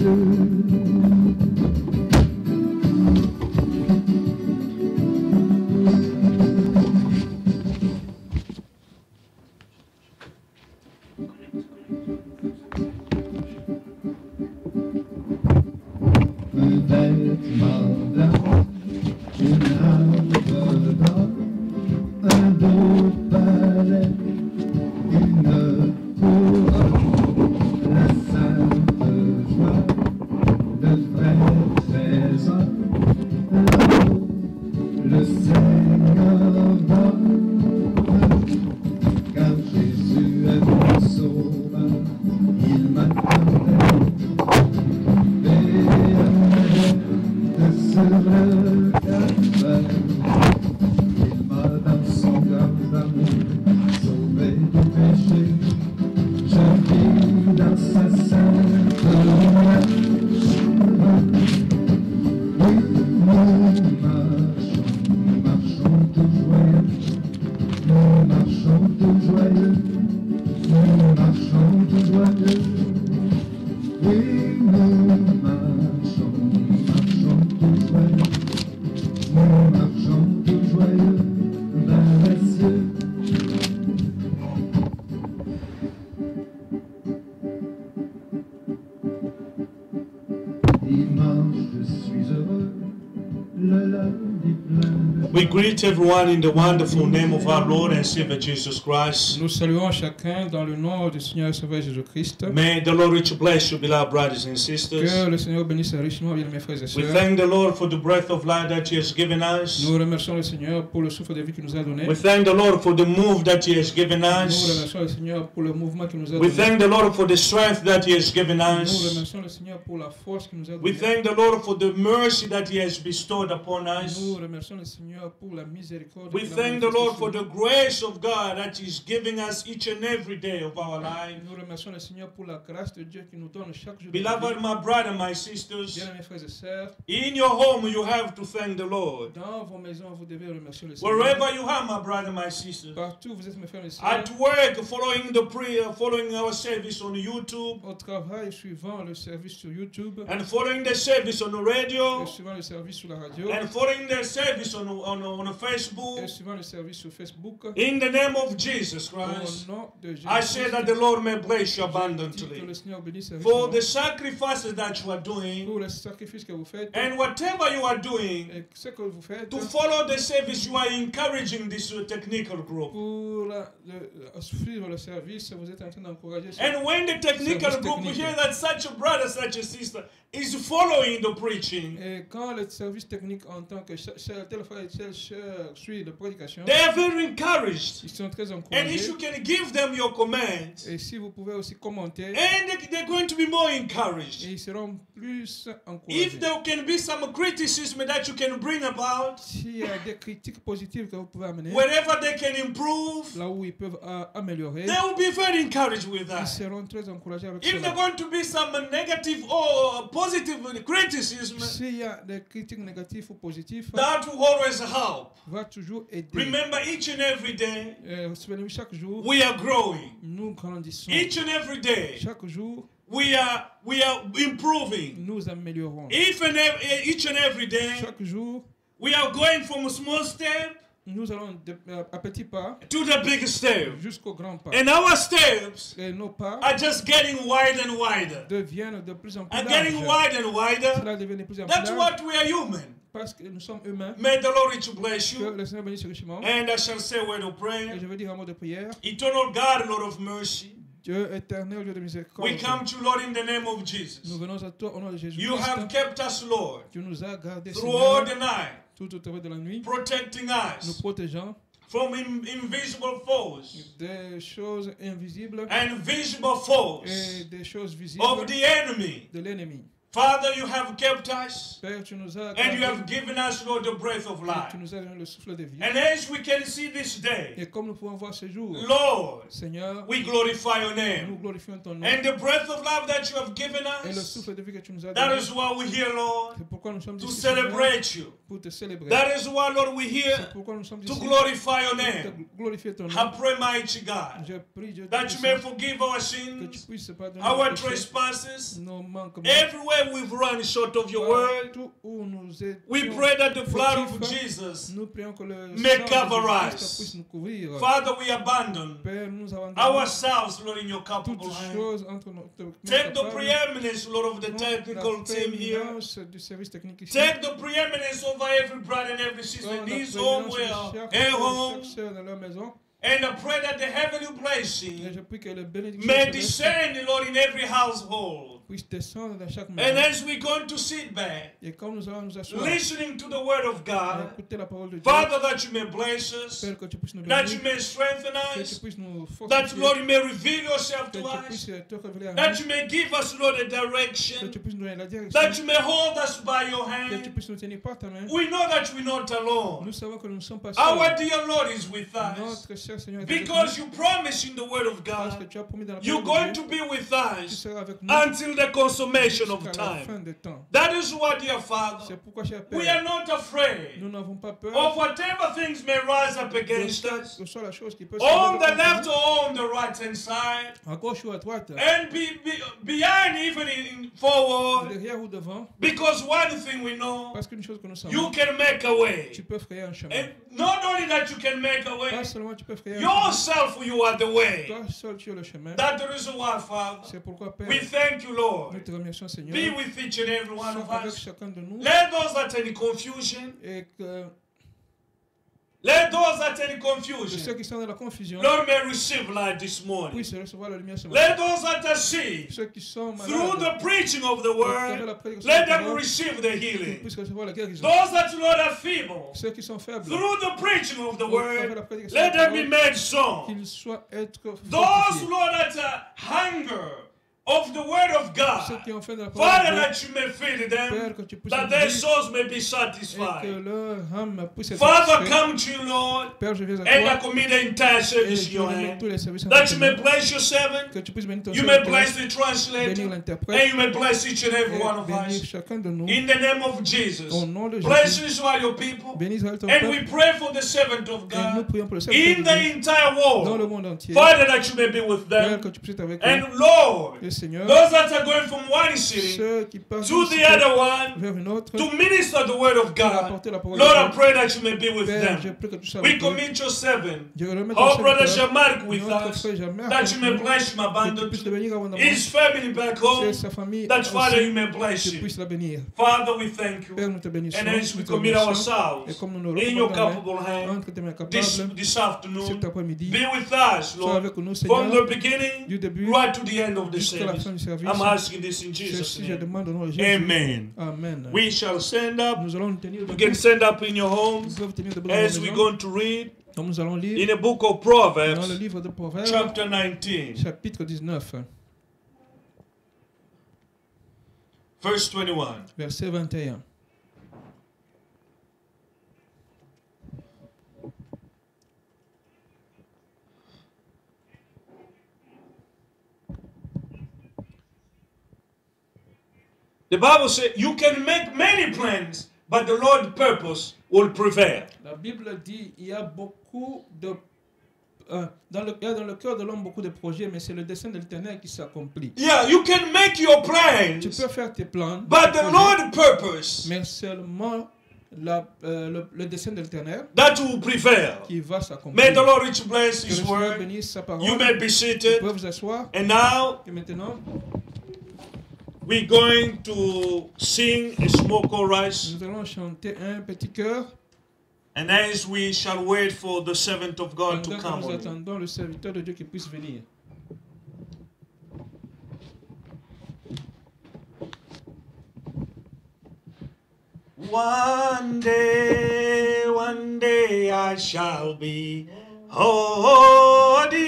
Vêtements everyone in the wonderful name of our Lord and Savior Jesus Christ. Nous saluons chacun dans le nom du Seigneur et Sauveur Jésus-Christ. May the Lord richly bless you, beloved brothers and sisters. Que le Seigneur bénisse richement, bien mes frères et We thank the Lord for the breath of life that He has given us. Nous remercions le Seigneur pour le souffle de vie qu'il nous a donné. We thank the Lord for the move that He has given us. Nous us. remercions le Seigneur pour le mouvement qu'il nous a donné. We thank the Lord for the strength that He has given us. Nous us. remercions le Seigneur pour la force qu'il nous a We thank the Lord for the mercy that He has bestowed upon us. Nous remercions le Seigneur pour la miséricorde. We thank the Lord for the grace of God that He's giving us each and every day of our sur nous. life. Nous remercions le Seigneur pour la grâce de Dieu qu'il nous donne chaque jour. de la vie. Beloved, my brother, my sisters, Bien mes frères et sœurs, in your home you have to thank the Lord. dans vos maisons, vous devez remercier le Seigneur. Wherever you are, my brother, my sister. Partout, vous êtes mes frères et sœurs. At work, following the prayer, following our service on YouTube, Au travail, suivant le service sur YouTube, and following the service on the radio, et suivant le service sur la radio, and following the service on, on, on et Facebook. service Facebook. In the name of Jesus Christ, oh, Jésus. I say that the Lord may bless you abundantly le Seigneur bénisse for the sacrifices that you are doing pour les sacrifices que vous faites and whatever you are doing. et ce que vous faites To follow the service, you are encouraging this technical group. pour la- le- le- suivre le service. Vous êtes en train d'encourager And when the technical group hear that such a brother, such a sister is following the preaching, Et quand le service technique entend que ch- ch- tel frère et telle suit la prédication, they are very encouraged. ils sont très And if you can give them your commands, Et si vous pouvez aussi commenter, and they- they're going to be more et encouraged. ils seront plus If encouragés. there can be some criticism that you can bring about, S'il y a des critiques positives que vous pouvez amener, wherever they can improve, là où ils peuvent euh, améliorer, they will be very encouraged with ils that. seront très encouragés avec If cela. there's going to be some negative or positive criticism, S'il y a des critiques négatives ou positives, that will always help. Va toujours aider. Remember, each and every day Euh, souvenez-vous, chaque jour, we are growing. nous grandissons. Each and every day Chaque jour, we are we are improving. nous améliorons. If and ev- eh, each and every day Chaque jour, we are going from a small step nous allons de- euh, à petits pas to the big step, jusqu'au grand pas. and our steps Et nos pas are just getting wider and wider, deviennent de plus en plus and getting wider and wider. Cela devient de plus en plus That's large what we are human. Parce que nous sommes humains. May the Lord richly bless Que you. le Seigneur bénisse richement. And I shall say a word of Et prayer. je veux dire un mot de prière. Eternal God, Lord of mercy, Dieu éternel, Dieu de miséricorde. we come to Lord, in the name of Nous Jesus. venons à toi au nom de Jésus. You have kept us, Lord, Tu nous as gardés through all the night, tout au travers de la nuit, protecting nous us protégeant from in- invisible foes des choses invisibles and visible foes et des choses visibles of the enemy. de l'ennemi. Father, you have kept us Père, tu nous as and you have given us, Lord, the breath of life. tu nous as donné le souffle de vie. And as we can see this day, Et comme nous pouvons voir ce jour, Lord, Seigneur, we glorify your nous name. glorifions ton nom And the breath of life that you have given et le us, souffle de vie que tu nous as donné. is why we're here, Lord, C'est pourquoi nous sommes to ici Seigneur, celebrate you. pour te célébrer. That is why, Lord, we're C'est pourquoi nous sommes to ici glorify your name. glorifier ton I pray, mighty God, Je prie Dieu that you may forgive our que tu sins, puisses pardonner our trespasses, nos manquements. everywhere we've run short of your word. Partout où nous We étions, pray that the blood of fautifs, Jesus, nous prions que le may sang de cover Jésus-Christ us. puisse nous couvrir. Father, we abandon Père, nous avons ourselves, Lord, in your toutes capable hand. choses entre nos nos Take the capables. preeminence, Lord, of the Prends technical la team here. prééminence du service technique ici. Take the preeminence over every brother and every sister Prends in la this home, prééminence where, de chaque and frère, home. chaque sœur dans leur maison. And I pray that the heavenly Et blessing je prie que le bénédiction may céleste descend, Lord, in every household. Puisse descendre dans chaque And maison. as we're going to sit back, Et comme nous allons nous asseoir, listening to the word of à God, écouter la parole de Dieu, Father, that you may bless us, Père, que tu puisses nous that you bénir, may strengthen que tu us, puisses nous that, fortifier, Lord, you may reveal yourself que to tu us, puisses te révéler à that nous, you may give us, Lord, a que direction, tu puisses nous donner la direction, that you may hold us by your que tu hand. puisses nous tenir par ta main. We know that we're not alone. Nous savons que nous ne sommes pas Our seuls. dear Lord is with us. Notre cher Seigneur est avec nous, Because you promise in the word of parce que God, tu as promis dans la you're parole going de to Dieu, be with tu us seras avec nous until the consummation of jusqu'à la time. fin des temps. That is what, dear Father, C'est pourquoi, cher we are Père, not afraid nous n'avons pas peur of whatever things may rise up de against ce us, que soit la chose qui peut se on lever the contre left nous, or on the right hand side, à gauche ou à droite, and be, be behind, even in forward. derrière ou devant, Because one thing we know, parce qu'une chose que nous savons, you can make a way. tu peux frayer un chemin. And not only that you can make a way, Pas seulement tu peux frayer un chemin, yourself you are the way. toi seul tu es le chemin. That's the reason why, Father, we thank you, Lord. nous te remercions, Seigneur, Be with each and every one of us. Let those that are in confusion, let those that are in que ceux qui sont dans la confusion Lord, may receive light this morning. puissent recevoir la lumière ce Let those that are sick, Ceux qui sont through the preaching of the word, let them receive the healing. puissent recevoir la guérison. Those that, Lord, are feeble, Ceux qui sont faibles, through the preaching of the word, la prédication de let them be made strong. qu'ils soient être Those. Lord, that are hunger of the word of Ceux God, qui ont fait de la parole Father, de Dieu, that you may feed them, Père, que tu puisses that les their nourrir souls may be et que satisfied. leur âme puisse être Father, satisfaite. come to you, Lord, Père, je viens à and I toi commit the entire et service in je your remets hand. tous les services en That tes you may mains. bless your servant, Que tu puisses bénir ton you may serviteur, bless the bénir translator, l'interprète and you may bless each and every et one of bénir us. chacun de nous. In the name of Jesus. Au nom de Bless Jésus, Israel, your people. bénis Israël ton And we peuple pray for the servant of et nous God prions pour le serviteur in de the Dieu entire dans le world. monde entier. Father, that you may be with Père, them. que tu puisses être avec eux. And Lord, Et Seigneur, those that are going from one city ceux qui partent to d'une the cité other one vers une autre, to minister the word of pour God. apporter la parole Lord, I de Dieu. pray that you may be with Père, je them. prie que tu sois We avec eux. commit your servant, Je remets ton our brother serviteur, Shamark with notre us, frère Jamar, that you may avec nous, bless him que tu abundantly. puisses le bénir abondamment. His family back C'est home, sa famille that Father, aussi, you may bless que tu him. puisses la bénir. Father, we thank Père, you. nous te bénissons. And as we nous te commit remercions. Et ourselves comme nous nous in your recommandons la main capable hand entre tes mains this, capables, this cet afternoon, après-midi, be with us, sois Lord, avec nous, from the Seigneur, beginning du début right to the end of the jusqu'à la service. I'm asking this in Jesus' name. Amen. Amen. We shall stand up. Nous allons nous tenir You can stand up in your nos as we're going to read Donc nous allons lire in the book of dans le Proverbs, livre de Proverbes, chapter 19, chapitre 19, verse 21. verset 21. The Bible says you can make many plans, but the Lord's purpose will prevail. La Bible dit il y a beaucoup de euh, dans le, il y a dans le cœur de l'homme beaucoup de projets, mais c'est le dessein de l'Éternel qui s'accomplit. Yeah, you can make your Tu plans, peux faire tes plans, but the Lord's purpose mais seulement la, euh, le, le dessein de l'Éternel that will prevail. qui va May s'accomplir. the Lord rich bless Que le His Seigneur word. bénisse sa You parole. may be Vous seated. pouvez vous asseoir. And now Et maintenant, we're going to sing a small chorus. nous allons chanter un petit chœur. And as we shall wait for the servant of God to come nous attendons le serviteur de Dieu qui puisse venir. One day, one day I shall be holding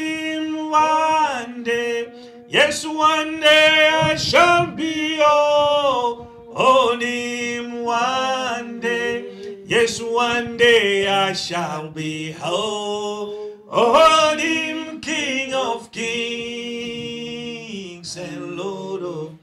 one day. Yes, one day I shall be all on him one day. Yes, one day I shall be whole on him, King of kings and Lord of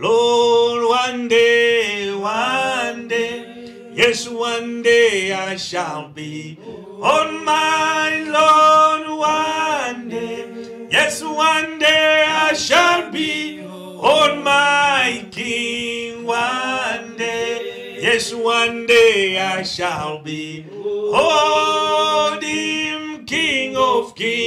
Lord. One day, one day, yes, one day I shall be on my Lord. One day, yes, one day I shall be on my King. One day, yes, one day I shall be on him, King of kings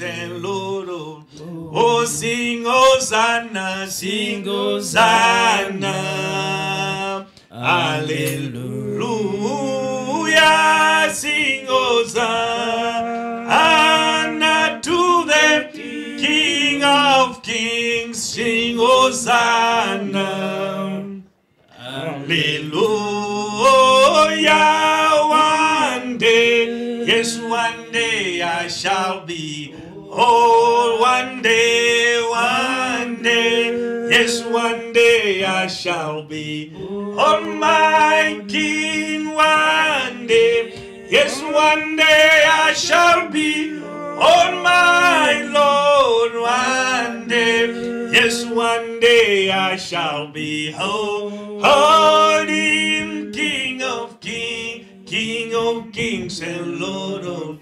and Lord of Oh, sing Hosanna, sing Hosanna. Hallelujah, sing Hosanna King of Kings, sing Hosanna. Hallelujah, one day, yes, one day I shall be. Oh, one day, one day, yes, one day I shall be. On my King, one day, yes, one day I shall be. On my Lord, one day, yes, one day I shall be. Oh, holy King of kings, King of kings and Lord of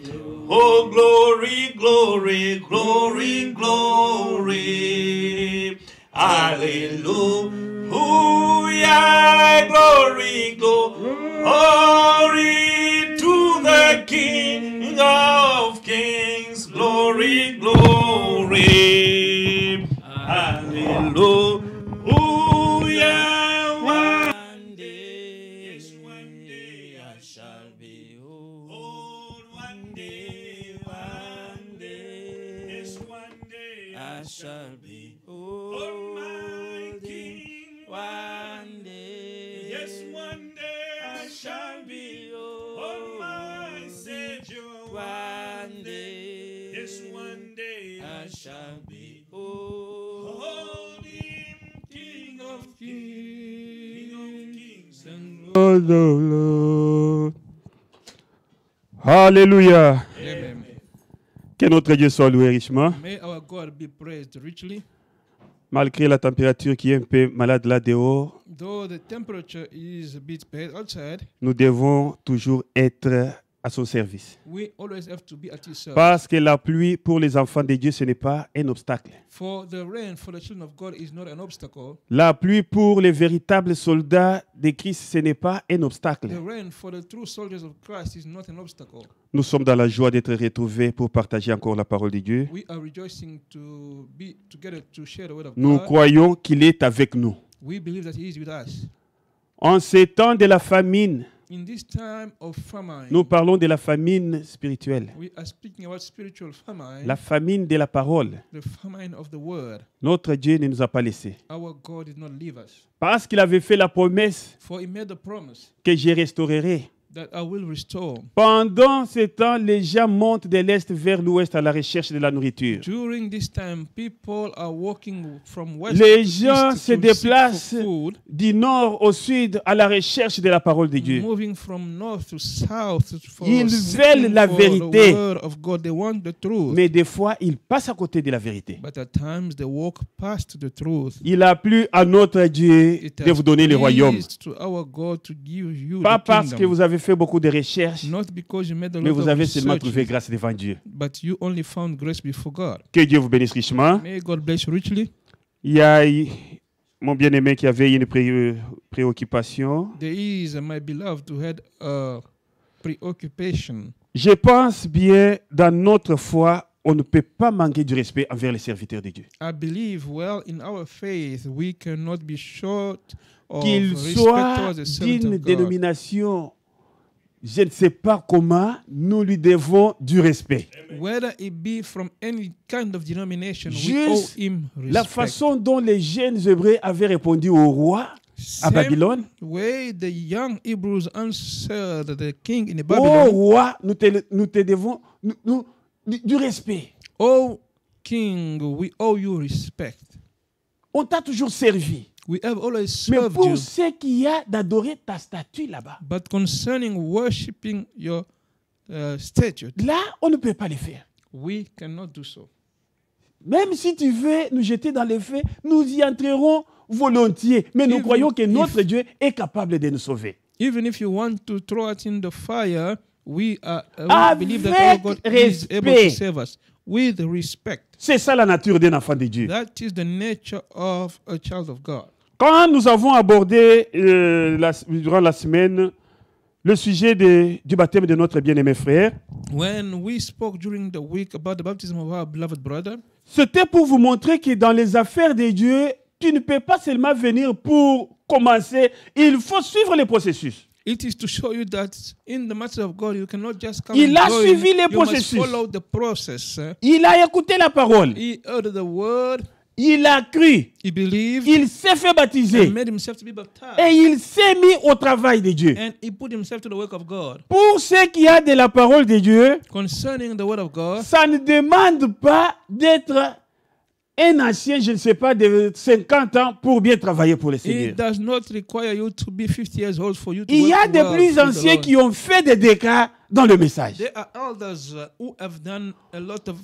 Oh, glory, glory, glory, glory. Hallelujah. Glory, glory to the King of kings. Glory, glory. Hallelujah. One day, yes, one day I shall be whole. One day, one day, yes, one day I shall be Lord. Amen. Que notre Dieu soit loué richement. May our God be praised richly. Malgré la température qui est un peu malade là dehors, Though the temperature is a bit bad outside, nous devons toujours être à son service. we always have to be at His service. Parce que la pluie pour les enfants de Dieu, ce n'est pas un obstacle. For the rain for the children of God is not an obstacle. La pluie pour les véritables soldats de Christ, ce n'est pas un obstacle. The rain for the true soldiers of Christ is not an obstacle. Nous sommes dans la joie d'être retrouvés pour partager encore la parole de Dieu. We are rejoicing to be together to share the word of Nous God. croyons qu'il est avec nous. We believe that He is with us. En ces temps de la famine, In this time of famine, nous parlons de la famine spirituelle, we are speaking about spiritual famine, la famine de la parole. the famine of the word. Notre Dieu ne nous a pas laissés. Our God did not leave us. Parce qu'il avait fait la promesse For He made the promise que je restaurerai. That I will restore. Pendant ce temps, les gens montent de l'Est vers l'Ouest à la recherche de la nourriture. During this time, people are walking from west Les to gens east se déplacent food, du nord au sud à la recherche de la parole de Dieu. moving from north to south for Ils veulent la vérité. The word of God. They want the truth. Mais des fois, ils passent à côté de la vérité. But at times they walk past the truth. Il a plu à notre Dieu It de vous donner le royaume. pleased to our God to give you Pas the parce que vous avez fait beaucoup de recherches, Not because you made a mais lot vous of avez seulement trouvé grâce devant Dieu. but you only found grace before God. Que Dieu vous bénisse richement. May God bless you richly. Il y a mon bien-aimé qui avait une pré- préoccupation. There is uh, my beloved who had a preoccupation. Je pense bien, dans notre foi, on ne peut pas manquer du respect envers les serviteurs de Dieu. I believe, well, in our faith, we cannot be short of Qu'ils respect soient towards the servant d'une of God. dénomination, je ne sais pas comment, nous lui devons du respect. Whether it be from any kind of denomination, we Juste owe him respect. La façon dont les jeunes Hébreux avaient répondu au roi à Same Babylone, way the young Hebrews answered the king in au roi, nous te, nous te devons nous- nous- du- du respect. Oh, king, we owe you respect. On t'a toujours servi. We have always Mais served pour you. ce qu'il y a d'adorer ta statue là-bas, But concerning worshiping your uh, statue, là, on ne peut pas le faire. we cannot do so. Même si tu veux nous jeter dans les feux, nous y entrerons volontiers. Mais nous Even croyons que if- notre Dieu est capable de nous sauver. Even if you want to throw it in the fire, we, uh, uh, we Avec believe that our God is able respect. to save us with respect. C'est ça la nature d'un enfant de Dieu. That is the nature of a child of God. Quand nous avons abordé euh, la- durant la semaine le sujet de- du baptême de notre bien-aimé frère, c'était pour vous montrer que dans les affaires de Dieu, tu ne peux pas seulement venir pour commencer, il faut suivre le processus. it is to show you that in the matter of God, you cannot just come Il a suivi les you must processus. follow the process. eh? Il a écouté la parole, He heard the word, il a cru, he believed, il s'est fait and baptiser made himself to be baptized. et il s'est mis au travail de Dieu. And he put himself to the work of God. Pour ce qui a de la parole de Dieu, Concerning the word of God, ça ne demande pas d'être un ancien, je ne sais pas, de 50 ans pour bien travailler pour le Seigneur. it does not require you to be 50 years old for you to Il y a des plus anciens qui ont fait des dégâts dans le message. Uh,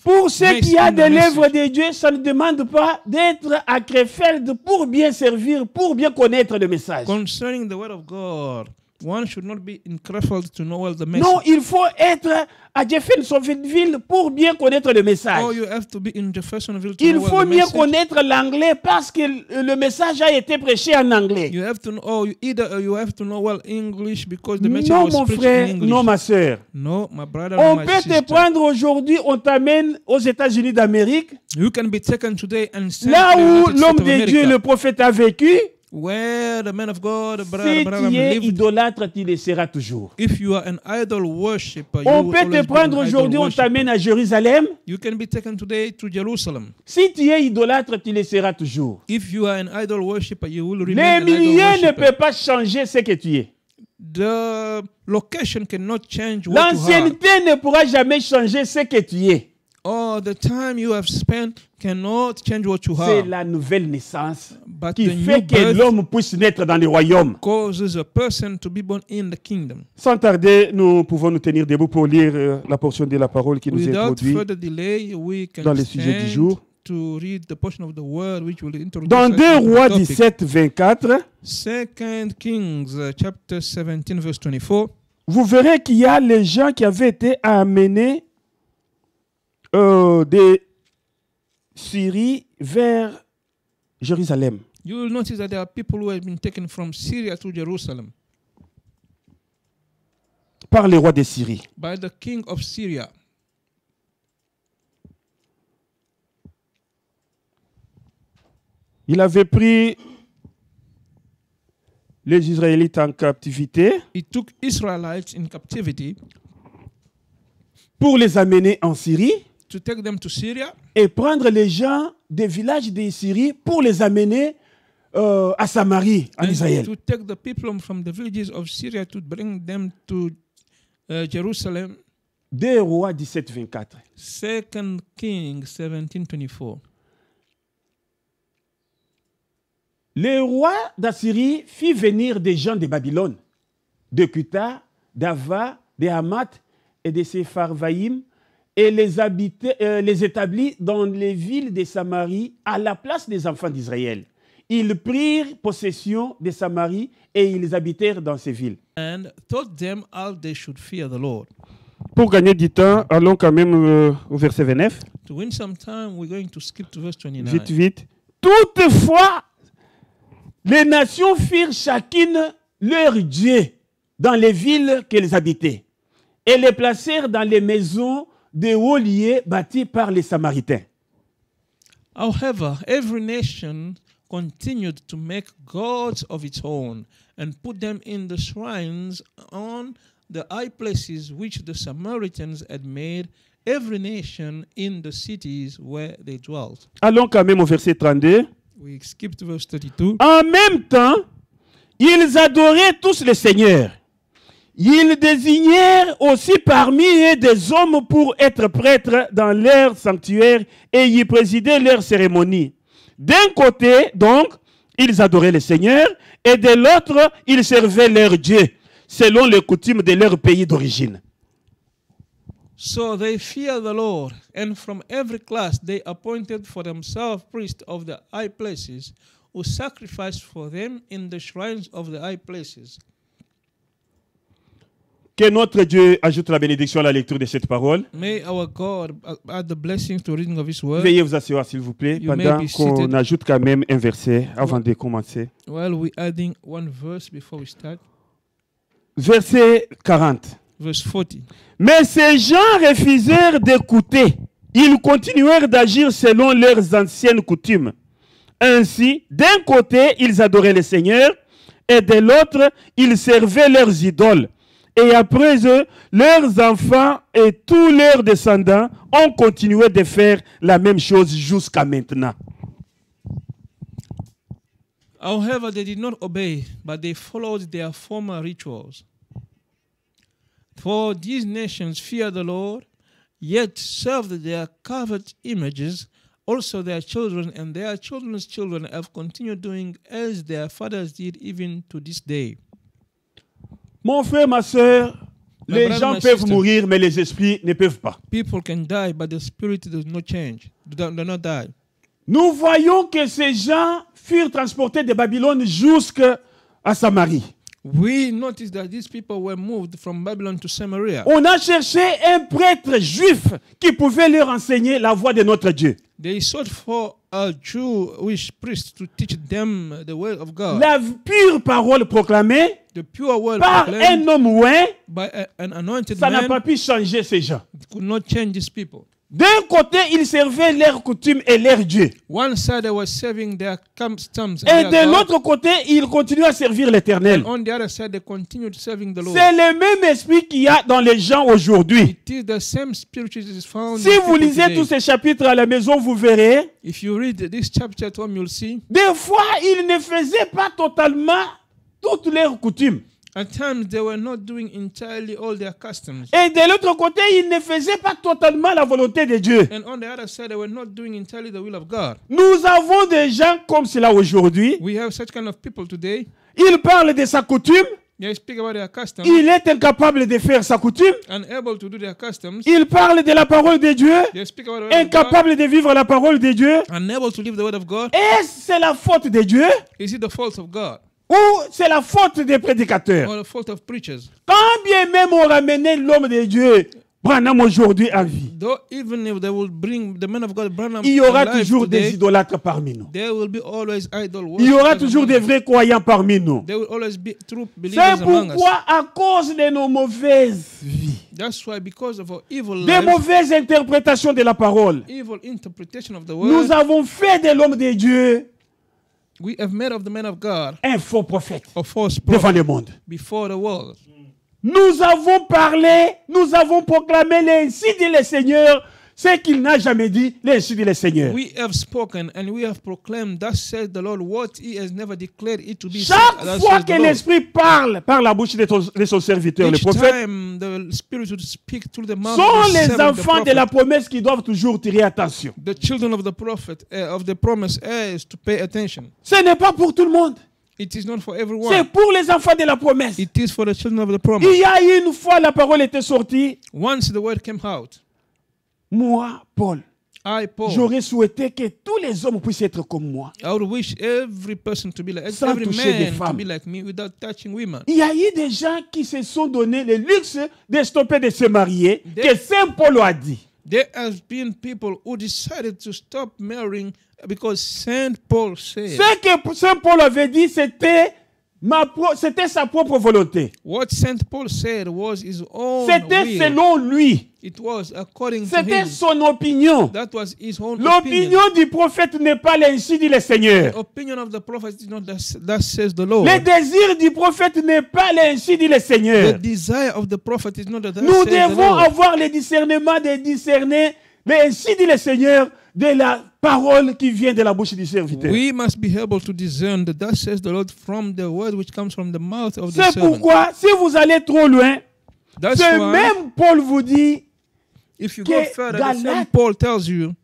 Pour ce mess qui a in de the l'œuvre message. de Dieu, ça ne demande pas d'être à Krefeld pour bien servir, pour bien connaître le message. Concerning the word of God, one should not be in Krefeld to know well the message. Non, il faut être à Jeffersonville pour bien connaître le message. Or you have to be in Jeffersonville to Il know faut the bien message. connaître l'anglais parce que le message a été prêché en anglais. You have to know, you either uh, you have to know well English because the message Non, was mon frère, in English. non, ma soeur. No, my brother, On no, my peut te sister. prendre aujourd'hui, on t'amène aux États-Unis d'Amérique, You can be taken today and sent là où l'homme de Dieu, le prophète, a vécu. Where the man of God, brother, Si tu es lived. idolâtre, tu le seras toujours. If you are an idol worshipper, you On will peut te prendre aujourd'hui, on t'amène à Jérusalem. You can be taken today to Jerusalem. Si tu es idolâtre, tu le seras toujours. If you are an idol worshipper, you will remain Les milieux ne peuvent pas changer ce que tu es. The location cannot change what. L'ancienneté ne pourra jamais changer ce que tu es. Or the time you have spent cannot change what you C'est are. la nouvelle naissance But qui the fait que l'homme puisse naître dans le royaume. causes a person to be born in the kingdom. Sans tarder, nous pouvons nous tenir debout pour lire euh, la portion de la parole qui nous est introduite further delay, we can dans le sujet du jour. to read the portion of the word which will introduce Dans us 2 to the Rois topic. 17, 24, Second Kings uh, chapter 17 verse 24. vous verrez qu'il y a les gens qui avaient été amenés euh, de Syrie vers Jérusalem. You will notice that there are people who have been taken from Syria to Jerusalem par les rois de Syrie. by the king of Syria. Il avait pris les Israélites en captivité He took Israelites in captivity pour les amener en Syrie to take them to Syria et prendre les gens des villages de Syrie pour les amener euh, à Samarie, en and Israël. to take the people from the villages of Syria to bring them to uh, Jerusalem. 2 Rois 17, 24. Second Kings 17:24. Le roi d'Assyrie fit venir des gens de Babylone, de Kuta, d'Ava, de Hamath et de Sepharvaïm, et les, habiter- euh, les établit dans les villes de Samarie à la place des enfants d'Israël. Ils prirent possession de Samarie et ils habitèrent dans ces villes. And taught them how they should fear the Lord. Pour gagner du temps, allons quand même euh, au verset 29. To win some time, we're going to skip to verse 29. Vite, vite. Toutefois, les nations firent chacune leur Dieu dans les villes qu'elles habitaient et les placèrent dans les maisons des hauts lieux bâtis par les Samaritains. However, every nation continued to make gods of its own and put them in the shrines on the high places which the Samaritans had made, every nation in the cities where they dwelt. Allons quand même au verset 32. We skip to verse 32. En même temps, ils adoraient tous le Seigneur. Ils désignèrent aussi parmi eux des hommes pour être prêtres dans leur sanctuaire et y présider leurs cérémonies. D'un côté, donc, ils adoraient le Seigneur et de l'autre, ils servaient leur Dieu, selon les coutumes de leur pays d'origine. So they feared the Lord, and from every class they appointed for themselves priests of the high places, who sacrificed for them in the shrines of the high places. Que notre Dieu ajoute la bénédiction à la lecture de cette parole. May our God add the blessing to reading of His word. Veuillez vous asseoir, s'il vous plaît, You pendant qu'on ajoute quand même un verset avant de commencer. While we adding one verse before we start, Verset 40. verse 40. Mais ces gens refusèrent d'écouter. Ils continuèrent d'agir selon leurs anciennes coutumes. Ainsi, d'un côté, ils adoraient le Seigneur, et de l'autre, ils servaient leurs idoles. Et après eux, leurs enfants et tous leurs descendants ont continué de faire la même chose jusqu'à maintenant. However, they did not obey, but they followed their former rituals. For these nations fear the Lord, yet served their carved images. Also, their children and their children's children have continued doing as their fathers did even to this day. Mon frère, ma soeur, My les brother, gens peuvent sister. mourir, mais les esprits ne peuvent pas. People can die, but the spirit does not change, do do not die. Nous voyons que ces gens furent transportés de Babylone jusqu'à Samarie. We notice that these people were moved from Babylon to Samaria. On a cherché un prêtre juif qui pouvait leur enseigner la voie de notre Dieu. They sought for a Jewish priest to teach them the way of God. La pure parole proclamée the pure word par un homme ouin, by a- an anointed ça n'a pas pu changer ces gens. could not change these people. D'un côté, ils servaient leurs coutumes et leurs dieux. One side they were serving their customs, and Et de l'autre côté, ils continuent à servir l'éternel. on the other side they continued serving the Lord. C'est le même esprit qu'il y a dans les gens aujourd'hui. It is the same spirit which is found. Si in vous lisez today. tous ces chapitres à la maison, vous verrez, if you read this chapter at home, you'll see des fois, ils ne faisaient pas totalement toutes leurs coutumes. at times they were not doing entirely all their customs, Et de l'autre côté, ils ne faisaient pas totalement la volonté de Dieu. and on the other side they were not doing entirely the will of God. Nous avons des gens comme cela aujourd'hui. We have such kind of people today. Il parle de sa coutume. They speak about their customs, Il est incapable de faire sa coutume. unable to do their customs. Il parle de la parole de Dieu. They speak about the word of God, Incapable de vivre la parole de Dieu. unable to live the word of God. Est-ce c'est la faute de Dieu? Is it the fault of God? Ou c'est la faute des prédicateurs or the fault of preachers? Quand bien même on ramenait l'homme de Dieu, Branham aujourd'hui à vie, Though even if they will bring the man of God Branham il y aura toujours des idolâtres parmi nous. there will be always idol Il y aura toujours des vrais croyants parmi nous. There will always be true C'est pourquoi, à cause de nos mauvaises vies, That's why, because of our evil des lives, mauvaises interprétations de la parole, evil interpretation of the nous avons fait de l'homme de Dieu we have made of the man of God un faux prophète a false devant le monde. before the world. Nous avons parlé, nous avons proclamé l'ainsi dit le Seigneur, ce qu'il n'a jamais dit, l'ainsi dit le Seigneur. We have spoken and we have proclaimed, thus says the Lord, what he has never declared it to be. Chaque fois que l'Esprit parle par la bouche de, ton- de son serviteur, le Each prophète, time the Spirit would speak through the mouth sont les enfants de la promesse qui doivent toujours tirer attention. the children of the prophet uh, of the promise is to pay attention. Ce n'est pas pour tout le monde, It is not for c'est everyone. pour les enfants de la promesse. It is for the children of the Il promise. y a une fois la parole était sortie, Once the word came out, moi, Paul, I Paul, j'aurais souhaité que tous les hommes puissent être comme moi. I would wish every person to be like Sans every toucher des man to femmes. be like me without touching women. Il y a eu des gens qui se sont donné le luxe de stopper de se marier, Des- que Saint Paul a dit. There has been people who decided to stop marrying because Saint Paul said Ce que Saint Paul avait dit, c'était c'était sa propre volonté. what Saint Paul said was his own C'était selon lui. It was according to C'était him. son opinion. That was his own opinion. L'opinion du prophète n'est pas l'ainsi dit le Seigneur. Opinion of the prophet is not that, that says the Lord. Le désir du prophète n'est pas l'ainsi dit le The Seigneur. desire of the prophet is not that, that Nous devons avoir le discernement de discerner l'ainsi dit le Seigneur de la parole qui vient de la bouche du serviteur. We must be able to discern the thus says the Lord from the word which comes from the mouth of the C'est servant. pourquoi, si vous allez trop loin, That's ce why même Paul vous dit if you que go further, the same Galate- Paul tells you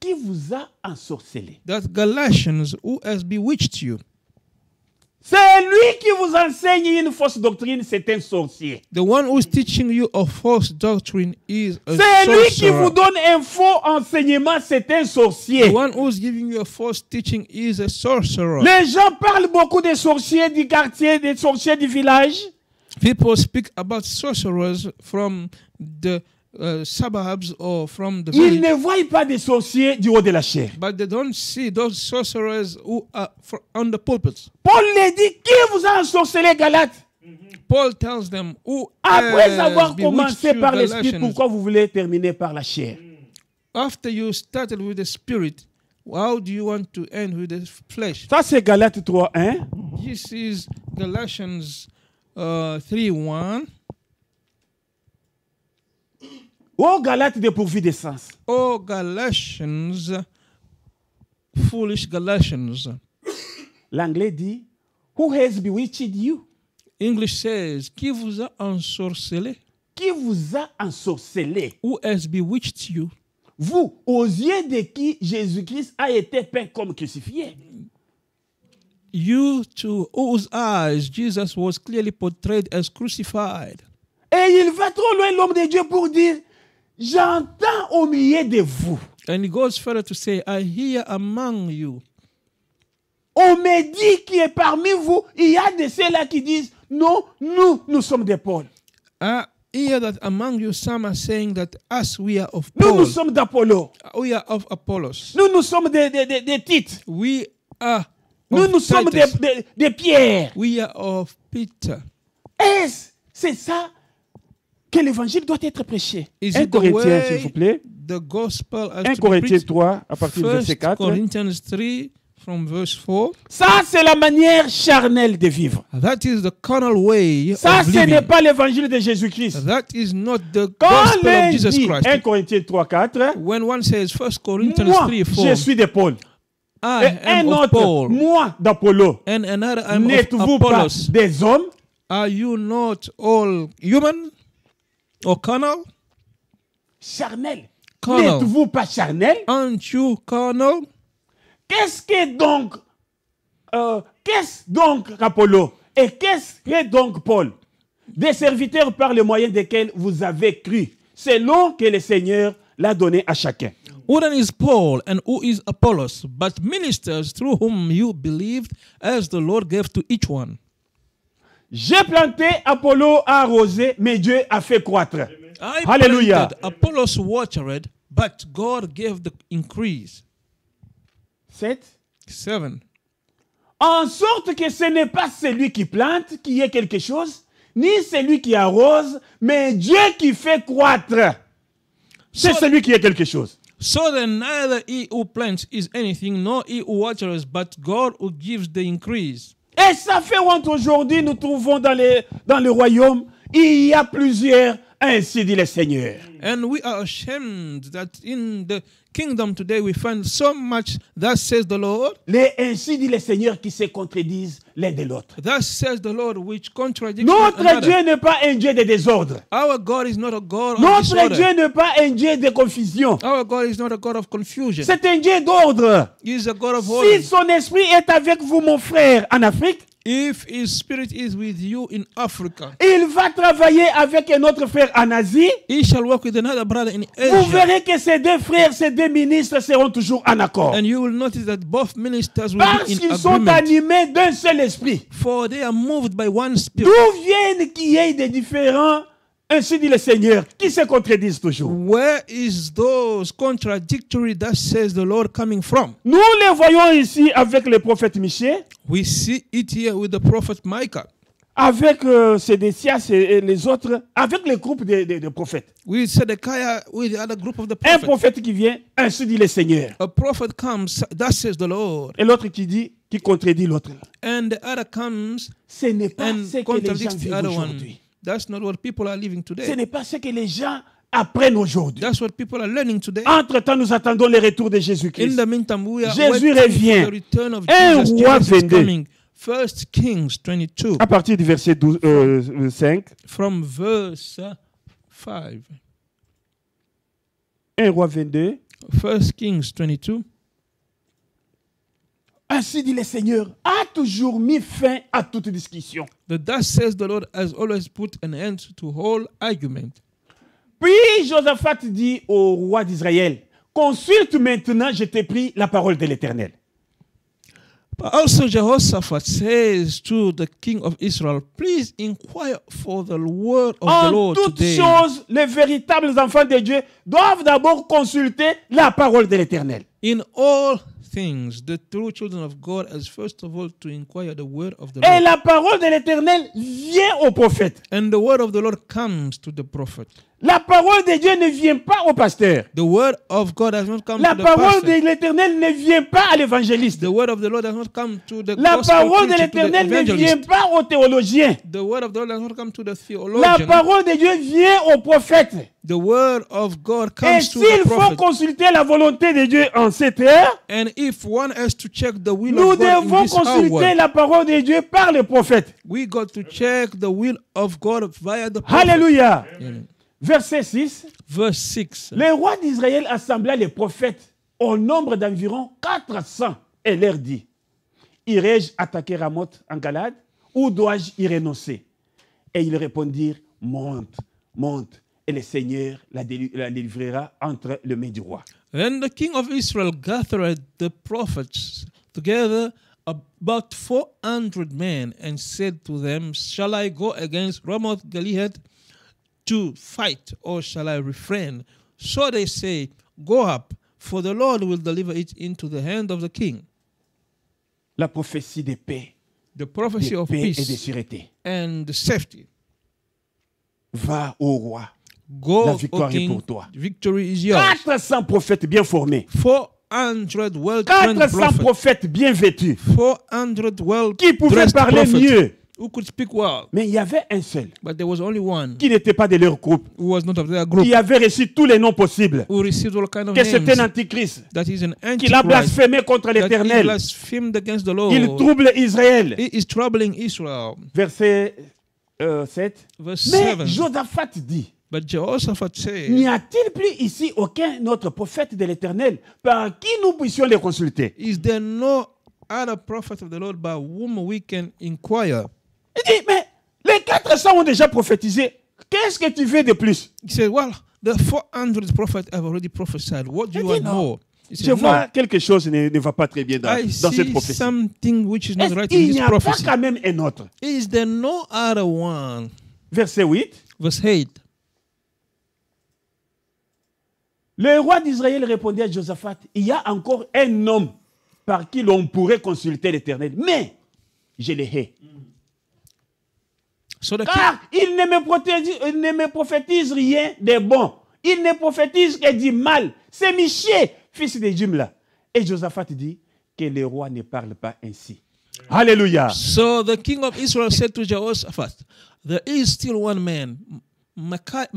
qui vous a ensorcelé. that Galatians, who has bewitched you, C'est lui qui vous enseigne une fausse doctrine, c'est un sorcier. the one who is teaching you a false doctrine is a C'est lui qui sorcerer. vous donne un faux enseignement, c'est un The sorcier. one who is giving you a false teaching is a sorcerer. Les gens parlent beaucoup des sorciers du quartier, des sorciers du village. People speak about sorcerers from the uh, suburbs or from the Ils ne voient pas des sorciers du haut de la chair. but they don't see those sorcerers who are on the pulpits. Paul les dit, qui vous a ensorcelé, Galates Paul tells them, who Après avoir commencé par l'esprit, pourquoi vous voulez terminer par la chair? After you started with the spirit, how do you want to end with the flesh? Ça, c'est Galates 3, 1. This is Galatians uh, 3 1. Oh, Galates dépourvu de sens. Oh, Galatians, foolish Galatians. L'anglais dit, Who has bewitched you? English says, Qui vous a ensorcelé? Qui vous a ensorcelé? Who has bewitched you? Vous, aux yeux de qui Jésus-Christ a été peint comme crucifié. You to whose eyes Jesus was clearly portrayed as crucified. Et il va trop loin, l'homme de Dieu, pour dire, j'entends au milieu de vous. And he goes further to say, I hear among you. On me dit qu'il est parmi vous, il y a de ceux-là qui disent, non, nous, nous sommes des Paul. I hear that among you some are saying that us we are of Nous, Paul. nous sommes d'Apollo. We are of Apollos. Nous, nous sommes des, des, des, des titres. We are Nous, nous sommes des, Titus. des, des pierres. We are of Peter. Est-ce c'est ça que l'évangile doit être prêché Is 1 it the Corinthiens, s'il vous plaît. the gospel has 1 to be Corinthiens preached? 3, à partir du verset 1 4. Corinthians 3 from verse 4. Ça, c'est la manière charnelle de vivre. That is the carnal way Ça, of ce n'est pas l'évangile de Jésus-Christ. That is not the Quand gospel of Jesus Christ. 1 Corinthiens 3, 4, When one says 1 Corinthians moi, 3 je 4, suis de Paul. I Et am un autre, Paul, moi d'Apollo. N'êtes-vous pas des hommes? Are you not all human? Charnels Carnal. N'êtes-vous pas charnels Aren't you carnal? Qu'est-ce que donc, euh, qu'est-ce donc Apollo Et qu'est-ce que donc Paul Des serviteurs par le moyen desquels vous avez cru, selon que le Seigneur l'a donné à chacun? Who then is Paul and who is Apollos, but ministers through whom you believed, as the Lord gave to each one? J'ai planté, Apollo a arrosé, mais Dieu a fait croître. I planted, Apollos watered, but God gave the increase. 7. Seven. En sorte que ce n'est pas celui qui plante qui est quelque chose, ni celui qui arrose, mais Dieu qui fait croître. C'est So- celui qui est quelque chose. So then neither he who plants is anything, nor he who waters, but God who gives the increase. Et ça fait honte aujourd'hui, nous trouvons dans, les, dans le royaume, il y a plusieurs, ainsi dit le Seigneur. And we are ashamed that in the kingdom today we find so much that says the Lord, Les ainsi dit le Seigneur qui se contredisent l'un de l'autre. that says the Lord, which contradicts Notre another. Dieu n'est pas un Dieu de désordre. Our God is not a God of Notre disorder. Dieu n'est pas un Dieu de confusion. Our God is not a God of confusion. C'est un Dieu d'ordre. He is a God of Si order. son esprit est avec vous, mon frère, en Afrique, If His Spirit is with you in Africa, il va travailler avec un autre frère en Asie. He shall work with Vous verrez que ces deux frères, ces deux ministres seront toujours en accord. And you will notice that both ministers will Parce be in qu'ils sont animés d'un seul esprit. For they are moved by one spirit. D'où viennent qu'il y ait des différents, ainsi dit le Seigneur, qui se contredisent toujours? Where is those contradictory that says the Lord coming from? Nous les voyons ici avec le prophète Michel, We see it here with the prophet Micah. Avec euh, Sédécias et, les autres, avec le groupe des des- des prophètes. We Zedekiah with the other group of the Un prophets. prophète qui vient, ainsi dit le Seigneur. A prophet comes, that says the Lord, Et l'autre qui dit, qui contredit l'autre. and the other comes Ce n'est pas and ce que les gens vivent aujourd'hui. That's not what people are living Ce today. n'est pas ce que les gens apprennent aujourd'hui. That's what people are learning today. Entre-temps, nous attendons le retour de In Jésus-Christ. the meantime, we are Jésus waiting revient. for the return of Un Jesus. roi Jesus is 22. coming. First Kings 22 À partir du verset 12, euh, 5, from verse uh, 5. 1 roi 22. First Kings 22. Ainsi dit le Seigneur, a toujours mis fin à toute discussion. The thus says the Lord has always put an end to all argument. Puis Josaphat dit au roi d'Israël, consulte maintenant, je t'ai pris la parole de l'Éternel. But also Jehoshaphat says to the king of Israel, please inquire for the word of the Lord toutes today. choses, les véritables enfants de Dieu doivent d'abord consulter la parole de l'Éternel. In all things, the true children of God has first of all to inquire the word of the Et Lord. la parole de l'Éternel vient au prophète. And the word of the Lord comes to the prophet. La parole de Dieu ne vient pas au pasteur. The word of God has not come La to the parole de l'Éternel ne vient pas à l'évangéliste. The word of the Lord has not come to the La parole de l'Éternel ne vient pas au théologien. The word of the Lord has not come to the La parole de Dieu vient au prophète. The word of God Et comes s'il faut consulter la volonté de Dieu en cette heure, And if one has to check the will nous of God in devons this consulter hour, la parole de Dieu par le prophète. we got to check the will of God via the prophet. Alléluia. Amen. Verset 6. Verse 6. Le roi d'Israël assembla les prophètes au nombre d'environ 400 et leur dit Irai-je attaquer Ramoth en Galade ou dois-je y renoncer? Et ils répondirent Monte, monte, et le Seigneur la délivrera entre les mains du roi. Then the king of Israel gathered the prophets together, about 400 men, and said to them, Shall I go against Ramoth Gilead to fight, or shall I refrain? So they say, Go up, for the Lord will deliver it into the hand of the king. La prophétie de paix, The prophecy de of paix et de peace sûreté and safety. va au roi. Go, La victoire est pour toi. victory is yours. 400 prophètes bien formés, 400 well-trained 400 prophets, prophètes bien vêtus, 400 well qui pouvaient parler mieux? Who could speak well? Mais il y avait un seul But there was only one qui n'était pas de leur groupe, who was not of their group, qui avait reçu tous les noms possibles, who received all kind of que c'était un names. antichrist, That is an qu'il a antichrist. blasphémé contre l'Éternel. blasphemed against the Lord. Il trouble Israël. He is troubling Israel. Verset euh, 7. Verse Mais 7. Josaphat dit, But Jehoshaphat said, n'y a-t-il plus ici aucun autre prophète de l'Éternel par qui nous puissions les consulter? Is there no other prophet of the Lord by whom we can inquire? Il dit, mais les 400 ont déjà prophétisé. Qu'est-ce que tu veux de plus? He said, Well, the 400 prophets have already prophesied. What do you Il want more? Je vois quelque chose ne, ne va pas très bien dans, I dans cette prophétie. something which is not right this n'y a pas quand même un autre? Is there no other one? Verset 8. Verse 8. Le roi d'Israël répondit à Josaphat, il y a encore un homme par qui l'on pourrait consulter l'Éternel, mais je le hais. So the king, Car il ne, me protège- il ne me prophétise rien de bon. Il ne prophétise que du mal. C'est Michée, fils de Jimla. Et Josaphat dit que le roi ne parle pas ainsi. Alléluia. so the king of Israel said to Jehoshaphat, There is still one man, Micah,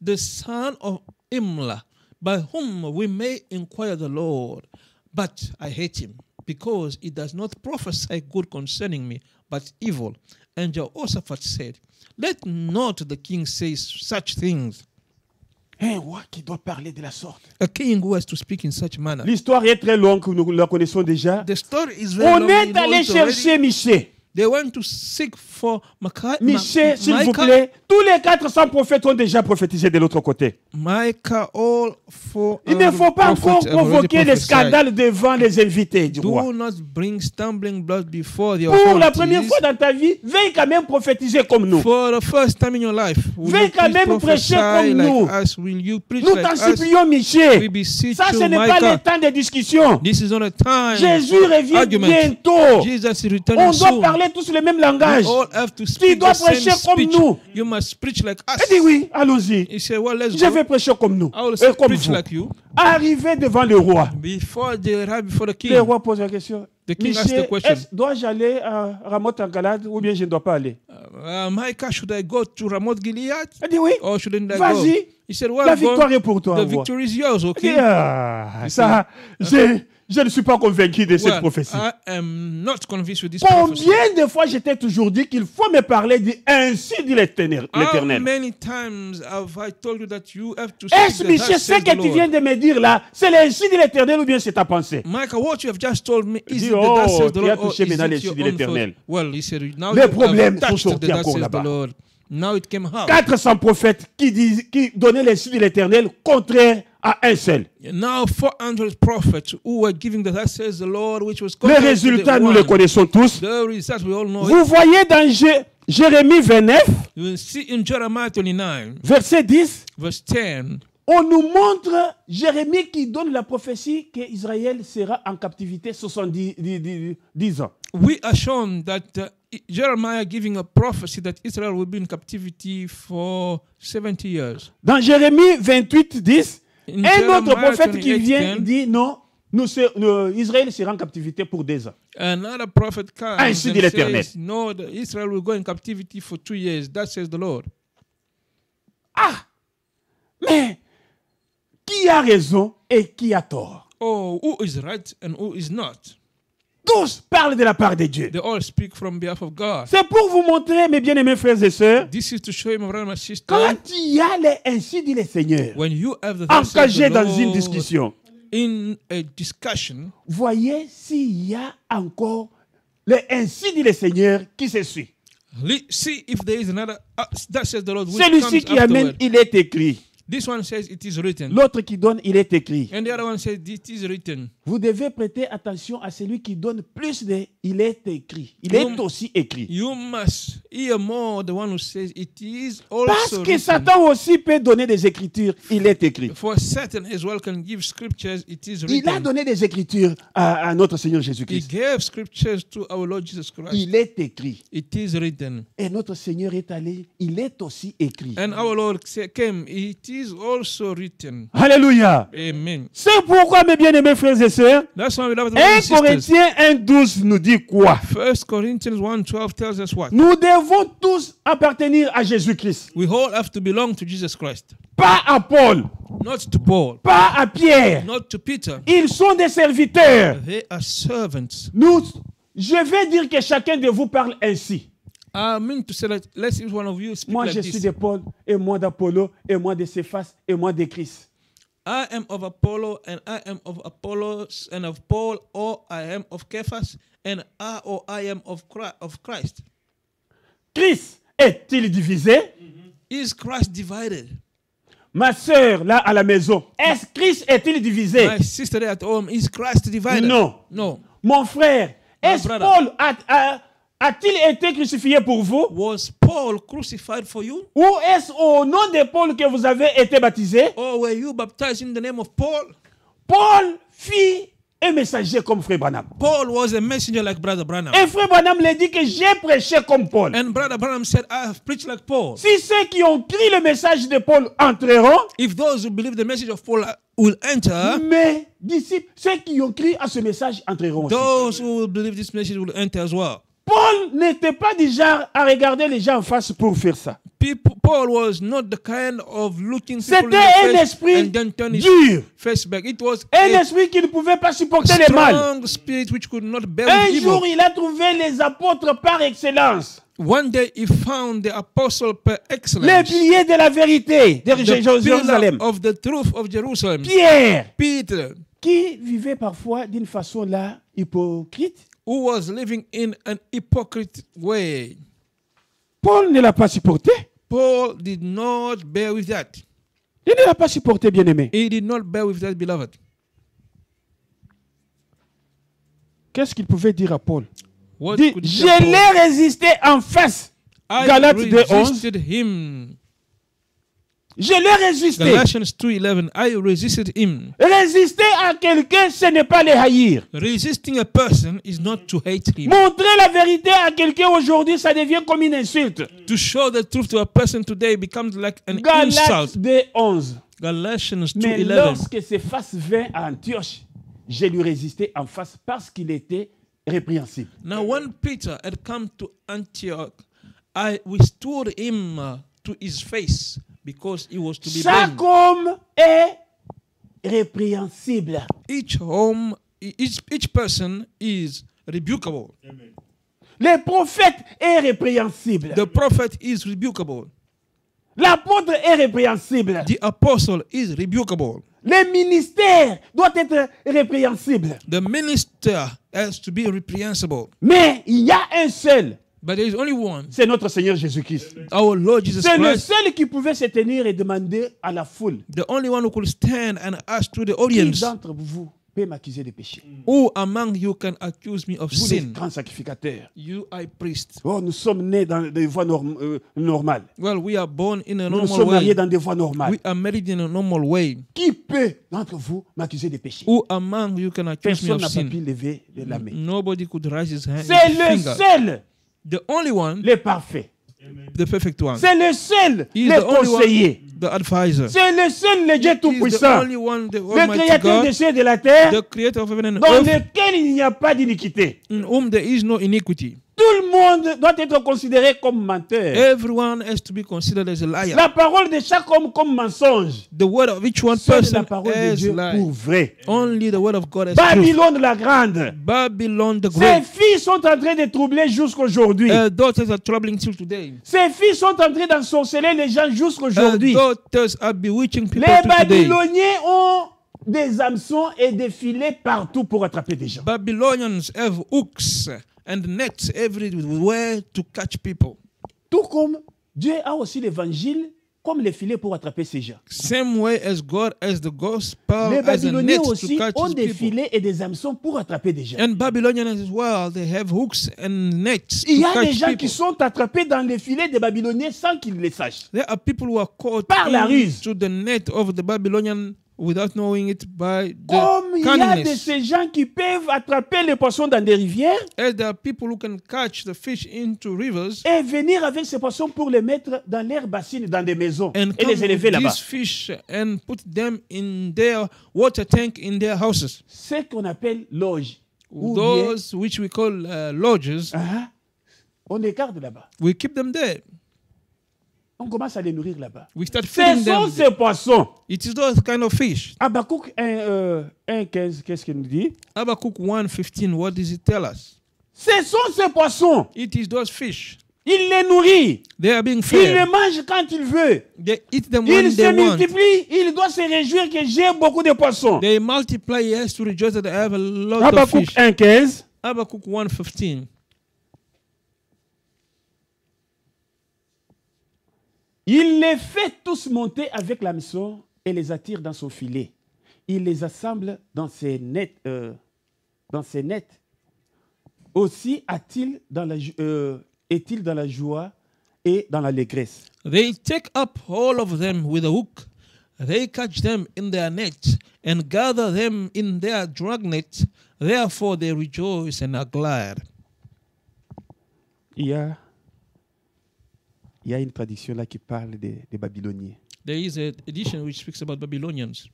the son of Imlah, by whom we may inquire the Lord. But I hate him, because he does not prophesy good concerning me, but evil. And Jehoshaphat said, Let not the king say such things. Un roi qui doit parler de la sorte. A king who has to speak in such manner. L'histoire est très longue, nous la connaissons déjà. The story is very On long, est allé chercher Michée. They went to seek for Micah, Michée, Ma- s'il vous plaît. Tous les 400 prophètes ont déjà prophétisé de l'autre côté. Micah, all four. Il ne faut pas encore prophets have already provoquer prophesied. scandales devant les invités du roi. Do not bring stumbling blood before the Pour la première fois dans ta vie, veuille quand même prophétiser comme nous. For the first time in your life, you quand même prêcher prophesy comme like nous? us? Will you preach Nous like t'en supplions, We Michel. Ça, ce you, n'est pas le temps de discussion. This is not a time. Jésus for revient bientôt. Jesus is returning On doit soon. Parler tous le même We langage. all have to speak dois the same prêcher comme speech. nous. You must preach like us. Il dit oui, allons-y. He said, well, let's Je go. vais prêcher comme nous. I will Et comme preach vous. like you. Arrivé devant le roi. Before arrive before the king. Le roi pose la question. The king asked the question. dois-je aller à Ramoth en Galade ou bien je ne dois pas aller? Uh, uh, Micah, should I go to Ramoth Gilead? Il dit oui. or shouldn't I go? Vas-y. He said, well, La go. victoire est pour toi. the victory is yours, Il okay? dit, ah, ça, je, je ne suis pas convaincu de cette Well, prophétie. I am not convinced with this prophecy. Combien de fois j'étais toujours dit qu'il faut me parler de ainsi dit l'Éternel. How l'Éternel? many times have I told you that you have to speak Est-ce, the thus ce que the tu viens de me dire là, c'est l'insi dit l'Éternel ou bien c'est ta pensée? Michael, what you have just told me is Dis, the oh, the tu as Lord or touché maintenant signes de l'Éternel. Well, he said, now Les you problèmes sont the sortis encore the là-bas. Now it came out. 400 prophètes qui, donnaient les signes de l'Éternel contraire à un seul. Now 400 prophets who were giving the says the Lord, which was résultats, nous les connaissons tous. The we all know. Vous voyez dans Jé- Jérémie 29, You will see in Jeremiah 29, verset 10, verse 10. on nous montre Jérémie qui donne la prophétie qu'Israël sera en captivité 70 dix- dix- dix ans. We are shown that uh, Jeremiah giving a prophecy that Israel will be in captivity for 70 years. Dans Jérémie 28, 10, In un autre prophète qui 28, vient 10, dit non, nous, ser- nous- Israël sera en captivité pour deux ans. Another prophet comes Ainsi and dit l'Éternel. says, No, Israel will go in captivity for two years. That says the Lord. Mais qui a raison et qui a tort? Oh, who is right and who is not? Tous parlent de la part de Dieu. They all speak from behalf of God. C'est pour vous montrer, mes bien-aimés frères et sœurs, This is to show you, my brother and my sister, quand il y a les ainsi dit le Seigneur engagé dans une discussion, in a discussion, voyez s'il y a encore le ainsi dit le Seigneur qui se suit. le- see if there is another that says the Lord which Celui-ci qui amène, il est écrit. This one says it is written, L'autre qui donne, il est écrit. and the other one says it is written. Vous devez prêter attention à celui qui donne plus de il est écrit. Il Hum. est aussi écrit. You must hear more the one who says it is also Parce que written. Satan aussi peut donner des écritures. Il est écrit. For Satan as well can give scriptures, it is Il a written. donné des écritures à, à notre Seigneur He Jésus-Christ. gave scriptures to our Lord Jesus Christ. Il est écrit. It is written. Et notre Seigneur est allé. Il est aussi écrit. And our Lord came. It is also written. Alléluia. Amen. C'est pourquoi, mes bien-aimés frères et sœurs, That's why we love the 1 brothers and sisters. Corinthiens 1.12 nous dit quoi? First Corinthians 1.12 tells us what? Nous devons tous appartenir à Jésus-Christ. We all have to belong to Jesus Christ. Pas à Paul, Not to Paul. pas à Pierre. Not to Peter. Ils sont des serviteurs. They are servants. Nous, je vais dire que chacun de vous parle ainsi. I mean to say that let's each one of you speak Moi, like je this. suis de Paul, et moi d'Apollo, et moi de Céphas, et moi de Christ. I am of Apollo, and I am of Apollos, and of Paul, or I am of Cephas, and I or I am of Christ. Of Christ. Christ est-il divisé? Is Christ divided? Ma sœur, là, à la maison, est-ce Christ est-il divisé? My sister at home, is Christ divided? Non. No. Mon frère, est-ce. Paul a- a- a-t-il été crucifié pour vous? Was Paul crucified for you? Ou est-ce au nom de Paul que vous avez été baptisé? Or were you baptized in the name of Paul? Paul fit un messager comme frère Branham. Paul was a messenger like Brother Branham. Et frère Branham lui dit que j'ai prêché comme Paul. And Brother Branham said, I have preached like Paul. Si ceux qui ont crié le message de Paul entreront, If those who believe the message of Paul will enter, mes disciples, ceux qui ont crié à ce message entreront aussi. those who will believe this message will enter as well. Paul n'était pas du genre à regarder les gens en face pour faire ça. People, Paul was not the kind of looking C'était un esprit dur, face back. It was un esprit qui ne pouvait pas supporter le mal. strong spirit which could not bear Un jour, il a trouvé les apôtres par excellence, One day he found the apostle per les excellence, piliers de la vérité de the Jérusalem. of the truth of Jerusalem, Pierre, Peter, qui vivait parfois d'une façon là hypocrite. Who was living in an hypocrite way. Paul ne l'a pas supporté. Paul did not bear with that. Il ne l'a pas supporté, bien-aimé. He did not bear with that, beloved. Qu'est-ce qu'il pouvait dire à Paul? What Dit, je l'ai résisté en face. I 2:11. resisted him. Je l'ai résisté. Galatians 2.11, I resisted him. Résister à quelqu'un, ce n'est pas le haïr. Resisting a person is not to hate him. Montrer la vérité à quelqu'un aujourd'hui, ça devient comme une insulte. To show the truth to a person today becomes like an Galates insult. 2.11. Galatians Mais 2.11. lorsque Céphas vint à Antioche, j'ai lui résisté en face parce qu'il était répréhensible. Now when Peter had come to Antioch, I withstood him uh, to his face because he was to be Chaque blamed. homme est répréhensible. Each home, each, each person is rebukable. Le prophète est répréhensible. The prophet is rebukable. L'apôtre est répréhensible. The apostle is rebukable. Le ministère doit être répréhensible. The minister has to be reprehensible. Mais il y a un seul, But there is only one, c'est notre Seigneur Jésus-Christ. our Lord Jesus C'est le Christ, seul qui pouvait se tenir et demander à la foule, the only one who could stand and ask to the qui audience, d'entre vous peut m'accuser de péché? Who among you can accuse me of Vous sin? grands sacrificateurs. You high priest. Oh, nous sommes nés dans des voies norm- euh, normales. Well, we are born in a Nous nous normal sommes mariés way. dans des voies normales. We are married in a normal way. Qui peut d'entre vous m'accuser de péché? Who among you can accuse me Personne of n'a pas pu sin? lever la main. Nobody could raise his hand. C'est le seul, The only one, le parfait. the perfect one. C'est le seul, He le the only conseiller. one, the advisor. C'est le seul, le Dieu tout-puissant. Le créateur des cieux et de la terre, the creator of heaven and dans earth, lequel il n'y a pas d'iniquité. in whom there is no iniquity. Tout le monde doit être considéré comme menteur. Everyone has to be considered as a liar. La parole de chaque homme comme mensonge. The word of each one Seule person la parole de Dieu lie. pour vrai. Only the word of God truth. Babylone la grande. Babylon the Ses great. filles sont en train de troubler jusqu'aujourd'hui. Her daughters are troubling till today. Ses filles sont en train d'ensorceler les gens jusqu'aujourd'hui. daughters are bewitching people Les till today. Babyloniens ont des hameçons et des filets partout pour attraper des gens. Babylonians have hooks and nets everywhere to catch people. Tout comme Dieu a aussi l'évangile comme les filets pour attraper ces gens. Same way as God has the gospel Les as a Babyloniens net to aussi catch ont his des people. filets et des hameçons pour attraper des gens. And Babylonians as well, they have hooks and nets Il y to a des catch gens people. qui sont attrapés dans les filets des Babyloniens sans qu'ils le sachent. There are people who are caught Par la ruse. into the net of the Babylonian without knowing it by Comme the il y a de ces gens qui peuvent attraper les poissons dans des rivières As there are people who can catch the fish into rivers et venir avec ces poissons pour les mettre dans leurs bassines, dans des maisons and et come les élever with là-bas. these fish and put them in their water tank in their houses. Ce qu'on appelle loge. Ou bien, Those which we call uh, lodges, hein, on les garde là-bas. we keep them there. On commence à les nourrir là-bas. We start Ce sont ces poissons. It is those kind of fish. Habakkuk 1, euh, 1, 15, qu'est-ce qu'il nous dit? Habakkuk 1.15, what does it tell us? Ce sont ces poissons. It is those fish. Il les nourrit. They are being Il les fed. mange quand il veut. They eat them when Il se they multiplie. Il doit se réjouir que j'ai beaucoup de poissons. They multiply, has to rejoice that they have a lot of fish. 1, 15. Habakkuk 1.15. Il les fait tous monter avec l'hameçon et les attire dans son filet. Il les assemble dans ses nets. euh, dans ses nets. Aussi a-t-il dans la euh, est-il dans la joie et dans l'allégresse. They take up all of them with a hook. They catch them in their net and gather them in their dragnet. Therefore they rejoice and are glad. Il y a, il y a une tradition là qui parle des, des Babyloniens. There is an edition which speaks about Babylonians.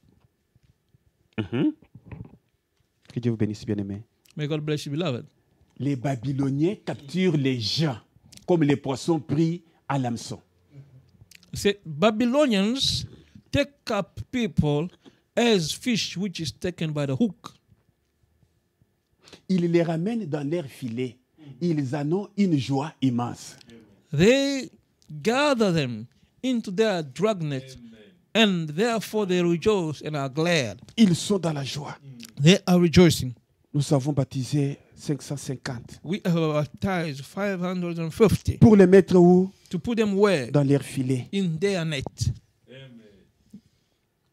Que Dieu vous bénisse, bien-aimés. May God bless you, beloved. Les Babyloniens capturent les gens comme les poissons pris à l'hameçon. Say Babylonians take up people as fish which is taken by the hook. Ils les ramènent dans leur filet. Ils en ont une joie immense. They gather them into their dragnet and therefore they rejoice and are glad. Ils sont dans la joie. Mm. They are rejoicing. Nous avons baptisé 550 We have baptized 550 pour les mettre où to put them where? Dans leur filet. In their net.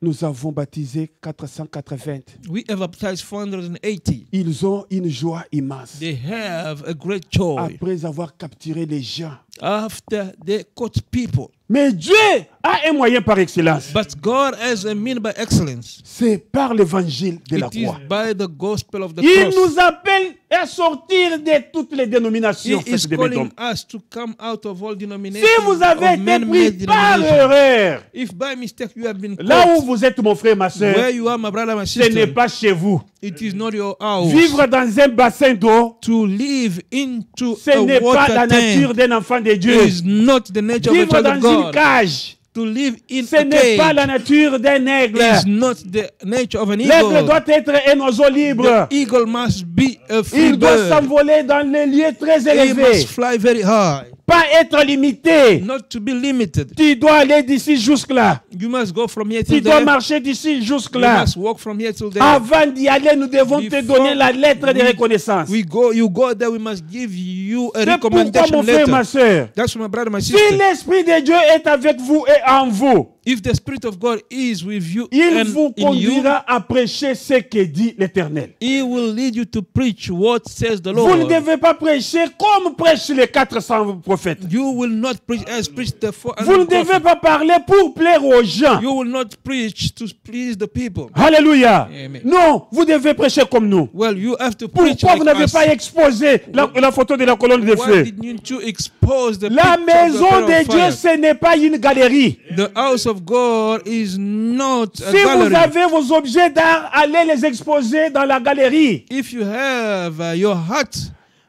Nous avons baptisé 480. We have baptized 480. Ils ont une joie immense. They have a great joy Après avoir capturé les gens. after they caught people. Mais Dieu a un moyen par excellence. But God has a mean by excellence. C'est par l'évangile de la It is croix. by the gospel of the Il cross. nous appelle à sortir de toutes les He dénominations is faites de calling us to come out of all denominations Si vous avez été pris par erreur, If by mistake you have been là où caught, vous êtes mon frère, ma where soeur, you are, my brother, my ce n'est sister, pas chez vous. It is not your house. Vivre dans un bassin d'eau, to live into ce n'est pas la nature d'un enfant de Dieu. is not the nature of a Vivre child of une God. cage, To live in ce n'est pas la nature d'un aigle. is not the nature of an L'aigle eagle. doit être un oiseau libre. The eagle must be a free Il doit s'envoler dans les lieux très He élevés. must fly very high, Pas être limité. not to be limited. Tu dois aller d'ici jusque-là. You must go from here Tu till dois there. marcher d'ici You jusque-là. must walk from here till there. Avant d'y aller, nous devons te donner la lettre de reconnaissance. We go, you go there. We must give you a C'est pourquoi, recommendation mon frère, ma letter. soeur, That's my brother, my si sister. l'Esprit de Dieu est avec vous et en vous, If the Spirit of God is with you il and vous in you, conduira à prêcher ce que dit l'Éternel. He will lead you to preach what says the Vous ne Lord. devez pas prêcher comme prêchent les 400 prophètes. You will not preach as preached the four Vous ne devez pas parler pour plaire aux gens. You will not preach to please the people. Alléluia. Non, vous devez prêcher comme nous. Well, you have to preach Pourquoi vous like n'avez us. pas exposé la, la photo de la colonne de feu? didn't you expose the La maison of de Dieu, ce n'est pas une galerie. The house of God is not a Si vous gallery. avez vos objets d'art, allez les exposer dans la galerie. If you have uh, your heart,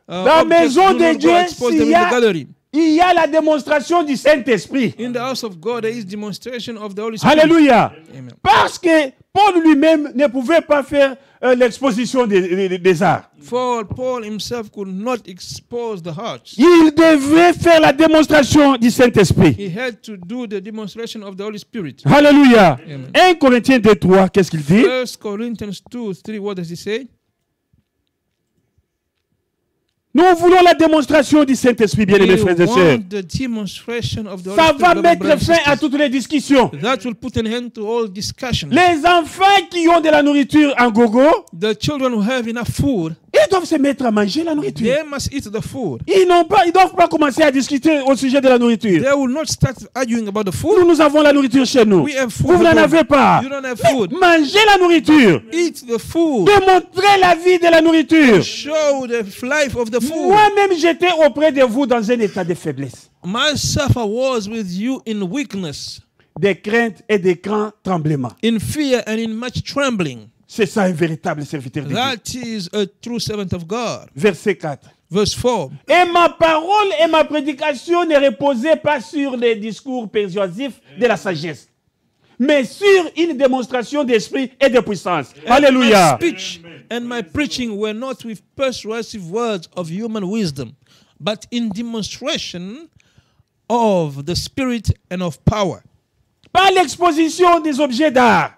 uh, La objects, maison de Dieu, s'il y in the a-. Il y a la démonstration du Saint-Esprit. In the house of God, there is demonstration of the Holy Spirit. Alléluia. Amen. Parce que Paul lui-même ne pouvait pas faire euh, l'exposition des, des- des arts. For Paul himself could not expose the hearts. Il devait faire la démonstration du Saint-Esprit. He had to do the demonstration of the Holy Spirit. Alléluia. Amen. 1 Corinthiens 2, 3, qu'est-ce qu'il dit? First Corinthians 2, 3, what does he say? Nous voulons la démonstration du Saint-Esprit, bien-aimés We frères et sœurs. Ça va mettre fin à toutes les discussions. That will put an end to all discussion. Les enfants qui ont de la nourriture en gogo, The children who have enough food, ils doivent se mettre à manger la nourriture. they must eat the food. Ils n'ont pas, ils doivent pas commencer à discuter au sujet de la nourriture. They will not start arguing about the Nous, food. nous avons la nourriture chez nous. We have food. Vous n'en avez pas. You don't have Mais food. mangez la nourriture. Eat the food. Démontrez la vie de la nourriture. Show the life of the food. Moi-même, j'étais auprès de vous dans un état de faiblesse, Myself, I was with you in weakness, de crainte et de grands tremblements. in fear, and in much trembling. C'est ça un véritable serviteur de Dieu. That is a true servant of God. Verset 4. Verse 4. Et ma parole et ma prédication ne reposaient pas sur les discours persuasifs de la sagesse, mais sur une démonstration d'esprit et de puissance. Alléluia. My speech and my preaching were not with persuasive words of human wisdom, but in demonstration of the Spirit and of power. Pas l'exposition des objets d'art,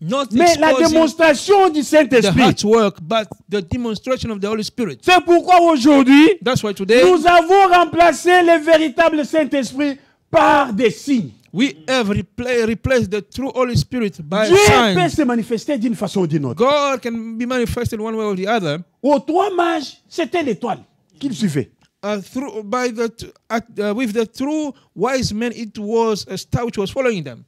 Not mais la démonstration du the Saint-Esprit. heart work, but the demonstration of the Holy Spirit. C'est pourquoi aujourd'hui, That's why today nous avons remplacé le véritable Saint-Esprit par des signes. we have repla- replaced the true Holy Spirit by Dieu peut signs. se manifester d'une façon ou d'une autre. God can be manifested one way or the other Aux trois mages, c'était l'étoile qu'ils suivaient. uh, through by the uh, with the true wise men. It was a star which was following them.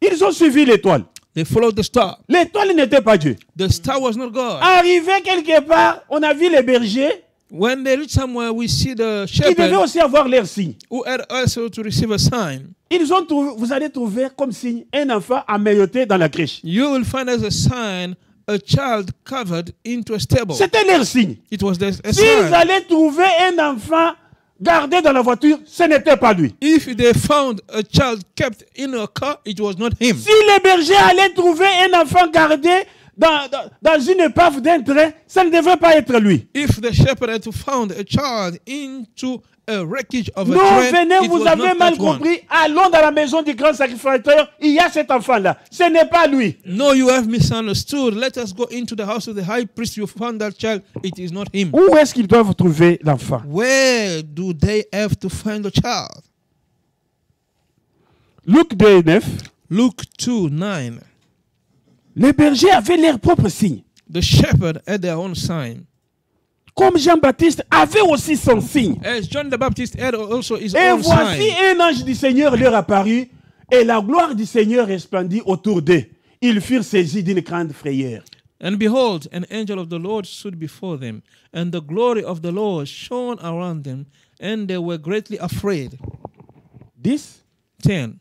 Ils ont suivi l'étoile. They followed the star. L'étoile n'était pas Dieu. The star was not God. Arrivé quelque part, on a vu les bergers When they reach somewhere, we see the qui devaient shepherd aussi avoir leur signe. who had also to receive a sign. Ils ont trouvé, vous allez trouver comme signe un enfant amélioré dans la crèche. You will find as a sign a child covered into a stable. C'était leur signe. It was the, a S'ils sign. allaient trouver un enfant gardé dans la voiture, ce n'était pas lui. If they found a child kept in a car, it was not him. Si les bergers allaient trouver un enfant gardé dans, dans, dans une épave d'un train, ça ne devrait pas être lui. If the shepherd had found a child into a wreckage of a Non, train, venez, it vous was avez not mal that one. compris. Allons dans la maison du grand sacrificateur. Il y a cet enfant-là. Ce n'est pas lui. No, you have misunderstood. Let us go into the house of the high priest. You found that child. It is not him. Où est-ce qu'ils doivent trouver l'enfant? Where do they have to find the child? Luc 2 et 9. Luke 2 9. Les bergers avaient leur propre signe. The shepherd had their own sign. Comme Jean-Baptiste avait aussi son signe. As John the Baptist had also his Et own voici sign. un ange du Seigneur leur apparut, et la gloire du Seigneur resplendit autour d'eux. Ils furent saisis d'une grande frayeur. And behold, an angel of the Lord stood before them, and the glory of the Lord shone around them, and they were greatly afraid. 10. 10.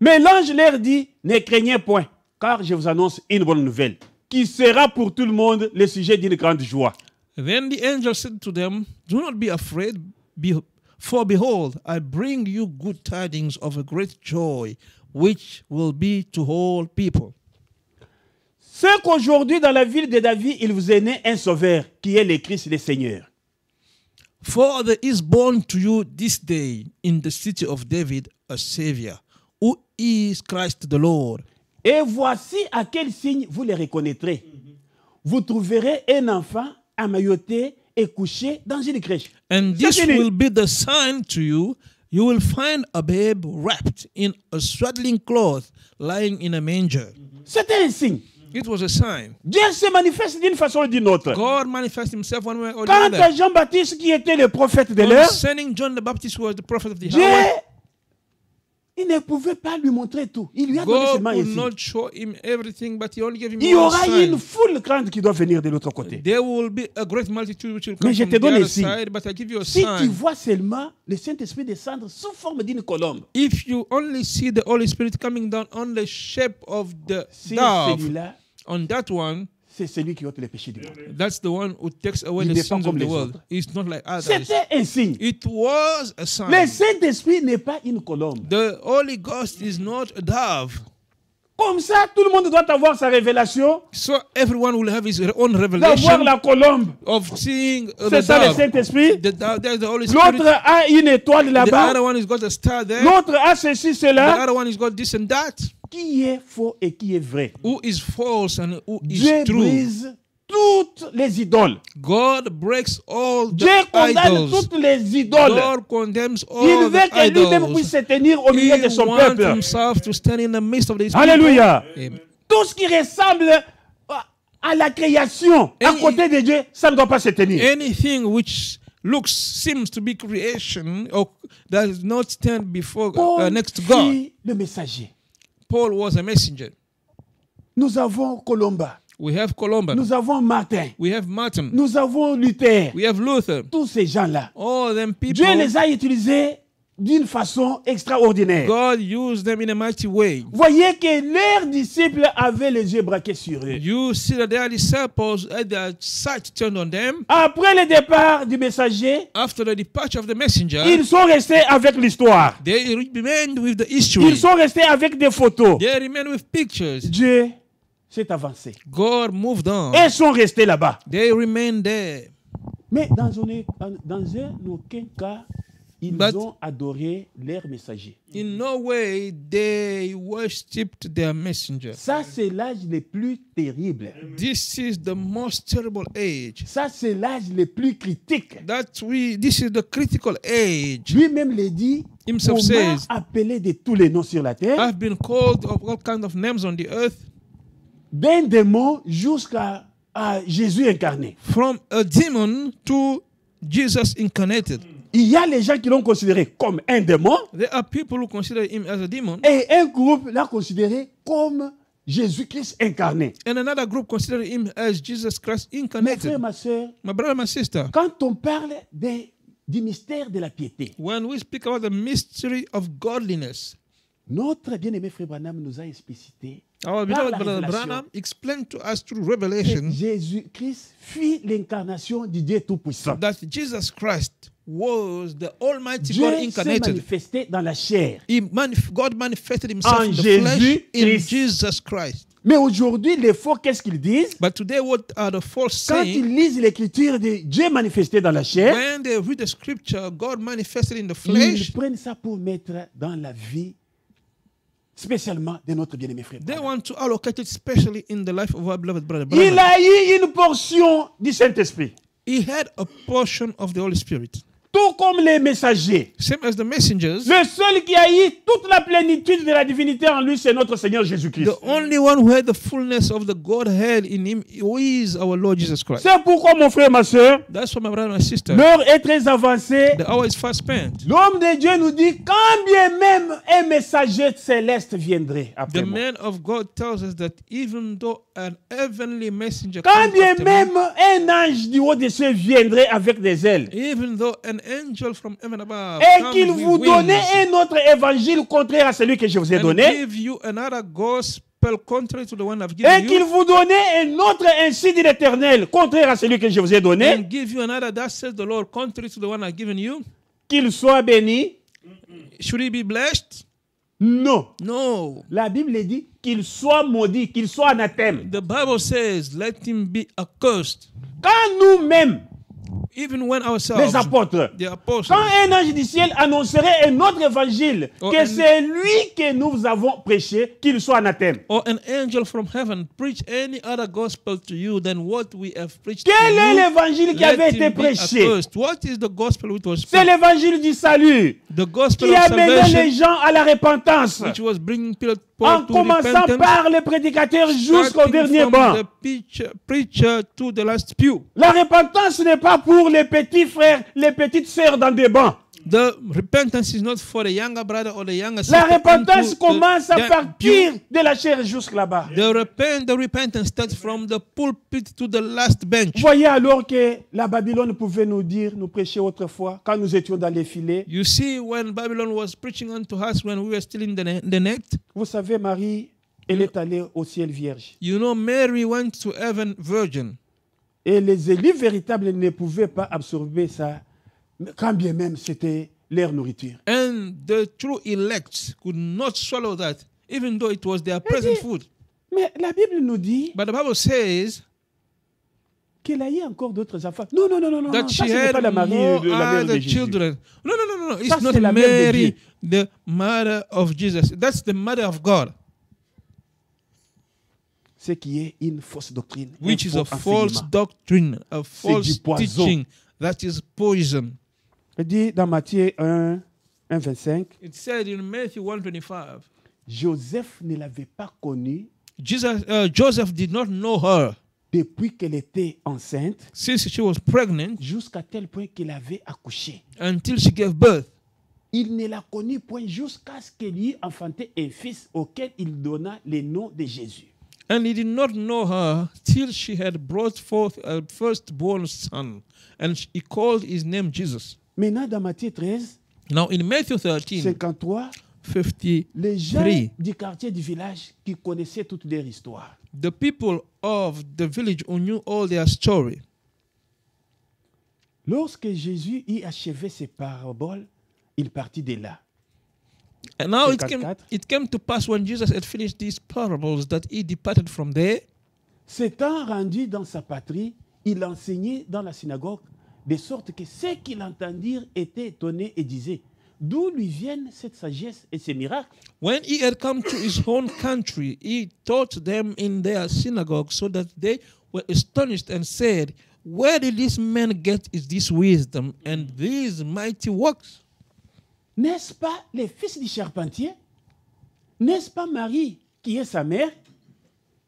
Mais l'ange leur dit, ne craignez point. car je vous annonce une bonne nouvelle, qui sera pour tout le monde le sujet d'une grande joie. Then the angel said to them, Do not be afraid, be, for behold, I bring you good tidings of a great joy, which will be to all people. C'est qu'aujourd'hui, dans la ville de David, il vous est né un sauveur, qui est le Christ le Seigneur. For there is born to you this day in the city of David a Savior, who is Christ the Lord. Et voici à quel signe vous le reconnaîtrez. Vous trouverez un enfant amailloté et couché dans une crèche. And this will be the sign to you. You will find a babe wrapped in a swaddling cloth, lying in a manger. C'était un signe. It was a sign. Dieu se manifeste d'une façon ou d'une autre. God manifests himself one way or the other. à Jean-Baptiste, qui était le prophète de l'heure, Concerning John the Baptist, who was the prophet of the Dieu, hour, il ne pouvait pas lui montrer tout. Il lui a donné God seulement un would signe. not show him everything, but he only gave him Il y aura sign. une foule grande qui doit venir de l'autre côté. There will be a great multitude which will Mais come je from te donne un other signe. side, but I give you a Si tu sign. vois seulement le Saint-Esprit descendre sous forme d'une colombe, If you only see the Holy Spirit coming down on the shape of the dove, on that one, c'est celui qui ôte les péchés du monde. that's the one who takes away Il the sins of the world. It's not like others. C'était un signe. It was a sign. Le Saint-Esprit n'est pas une colombe. The Holy Ghost is not a dove. Comme ça, tout le monde doit avoir sa révélation, So everyone will have his own d'avoir revelation la colombe. of seeing uh, C'est the ça le. Saint-Esprit. The the. L'autre a une étoile The là-bas. other one has got a star there. L'autre a ceci, The cela. other one has got this and that. Qui est faux et qui est vrai Who is false and who is Dieu true? brise toutes les idoles. God breaks all the Dieu condamne idols. toutes les idoles. God condemns Il all veut the que lui-même puisse se tenir au milieu de He son wants peuple. himself to stand in the midst of these Alléluia. people. Amen. Tout ce qui ressemble à- à la création, à côté de Dieu, ça ne doit pas se tenir. Anything which looks seems to be creation or does not stand before uh, next to God. fut le messager. Paul was a messenger. Nous avons Colomba. We have Columba. Nous avons Martin. We have Martin. Nous avons Luther. We have Luther. Tous ces gens-là. All them people. Dieu les a utilisés d'une façon extraordinaire. God used them in a mighty way. Voyez que leurs disciples avaient les yeux braqués sur eux. You see that their disciples had their sight turned on them. Après le départ du messager, After the departure of the messenger, ils sont restés avec l'histoire. they remained with the history. Ils sont restés avec des photos. They remained with pictures. Dieu s'est avancé. God moved on. Et sont restés là-bas. They remained there. Mais dans un, dans un aucun cas, ils But- ont adoré leur messager. In no way they worshipped their messenger. Ça, c'est l'âge le plus terrible. This is the most terrible age. Ça, c'est l'âge le plus critique. That we this is the critical age. Lui-même le dit, Himself on m'a appelé de tous les noms sur la terre, I've been called of all kinds of names on the earth, d'un démon jusqu'à à Jésus incarné. from a demon to Jesus incarnated. Il y a les gens qui l'ont considéré comme un démon There are people who consider him as a demon, et un groupe l'a considéré comme Jésus-Christ incarné. and another group consider him as Jesus Christ Mon frère, incarnated. ma soeur, My brother, my sister, quand on parle des- du mystère de la piété, when we speak about the mystery of godliness, notre bien-aimé frère Branham nous a explicité our beloved brother. Branham explained to us through que revelation Jésus-Christ fit l'incarnation du Dieu Tout-Puissant. that Jesus Christ was the Almighty Dieu God s'est incarnated. manifesté dans la chair. He manif- God manifested himself En in the flesh in. Jesus Christ. Mais aujourd'hui, les faux, qu'est-ce qu'ils disent? But today, what are the false Quand saying? ils lisent l'écriture de Dieu manifesté dans la chair, When they read the scripture, God manifested in the ils flesh. prennent ça pour mettre dans la vie, spécialement de notre bien-aimé frère. They want to allocate it specially in the life of our beloved brother. Il a eu une portion du Saint-Esprit, He had a portion of the Holy Spirit, tout comme les messagers. same as the messengers. Le seul qui a eu toute la plénitude de la divinité en lui, c'est notre Seigneur Jésus-Christ. The only one who had the fullness of the Godhead in him is our Lord Jesus Christ. C'est pourquoi, mon frère, ma soeur, That's why, my brother and my sister, l'heure est très avancée. the hour is fast spent. L'homme de Dieu nous dit, quand bien même un messager céleste viendrait après The moi. man of God tells us that even though an heavenly messenger Quand bien me, même un ange du haut des cieux viendrait avec des ailes even though an angel from heaven above et qu'il vous donnait un autre évangile contraire à celui que je vous ai and donné, give you another gospel contrary to the one I've et given qu'il you, vous donnait un autre ainsi dit l'Éternel, contraire à celui que je vous ai donné, and give you another that says the Lord contrary to the one I've given you, qu'il soit béni. should he be blessed? Non. No. La Bible dit qu'il soit maudit, qu'il soit anathème. The Bible says, let him be accursed. Quand nous-mêmes, Even when les ourselves, apôtres, the apostles, quand un ange du ciel annoncerait un autre évangile, que c'est lui que nous avons prêché, qu'il soit anathème. or an angel from heaven preach any other gospel to you than what we have preached Quel est l'évangile qui avait été prêché? What is the gospel which was C'est l'évangile du salut The gospel qui of amenait les salvation, gens à la repentance. which was bringing people En commençant par les prédicateurs jusqu'au dernier banc. La repentance n'est pas pour les petits frères, les petites sœurs dans des bancs. The repentance is not for the younger brother or the younger sister. La repentance commence à partir de la chair jusque là-bas. The, repent, the repentance starts from the pulpit to the last bench. Voyez alors que la Babylone pouvait nous dire, nous prêcher autrefois, quand nous étions dans les filets. You see, when Babylon was preaching unto us when we were still in the, the net, Vous savez, Marie, elle est allée au ciel vierge. you know, Mary went to heaven virgin. Et les élus véritables ne pouvaient pas absorber ça, quand bien même c'était leur nourriture. And the true elect could not swallow that, even though it was their present food. Mais la Bible nous dit But the Bible says qu'elle a eu encore d'autres enfants. Non, non, non, non, non. that non, she Ça, n'est had pas la Marie more la mère other children. No, no, no, no, no. It's Ça, not la Mary, the mother of Jesus. That's the mother of God, Ce qui est une fausse doctrine. which is a false doctrine, a false teaching. That is poison. Il dit dans Matthieu 1, 1, 25, It said in Matthew 125, Joseph ne l'avait pas connue Jesus, uh, Joseph did not know her depuis qu'elle était enceinte since she was pregnant jusqu'à tel point qu'il avait accouché. until she gave birth. Il ne la connut point jusqu'à ce qu'il lui enfantait un fils auquel il donna le nom de Jésus. And he did not know her till she had brought forth a firstborn son, and he called his name Jesus. Maintenant, dans Matthieu 13, Now, in Matthew 13, 53, 50, les gens du quartier du village qui connaissaient toute leur histoire, the people of the village who knew all their story, lorsque Jésus y achevait ses paraboles, il partit de là. and now it came, 54. it came to pass when Jesus had finished these parables that he departed from there, S'étant rendu dans sa patrie, il enseignait dans la synagogue, de sorte que ceux qui l'entendirent étaient étonnés et disaient, d'où lui viennent cette sagesse et ces miracles? When he had come to his own country, he taught them in their synagogue, so that they were astonished and said, Where did this man get is this wisdom and these mighty works? N'est-ce pas les fils du charpentier? N'est-ce pas Marie qui est sa mère?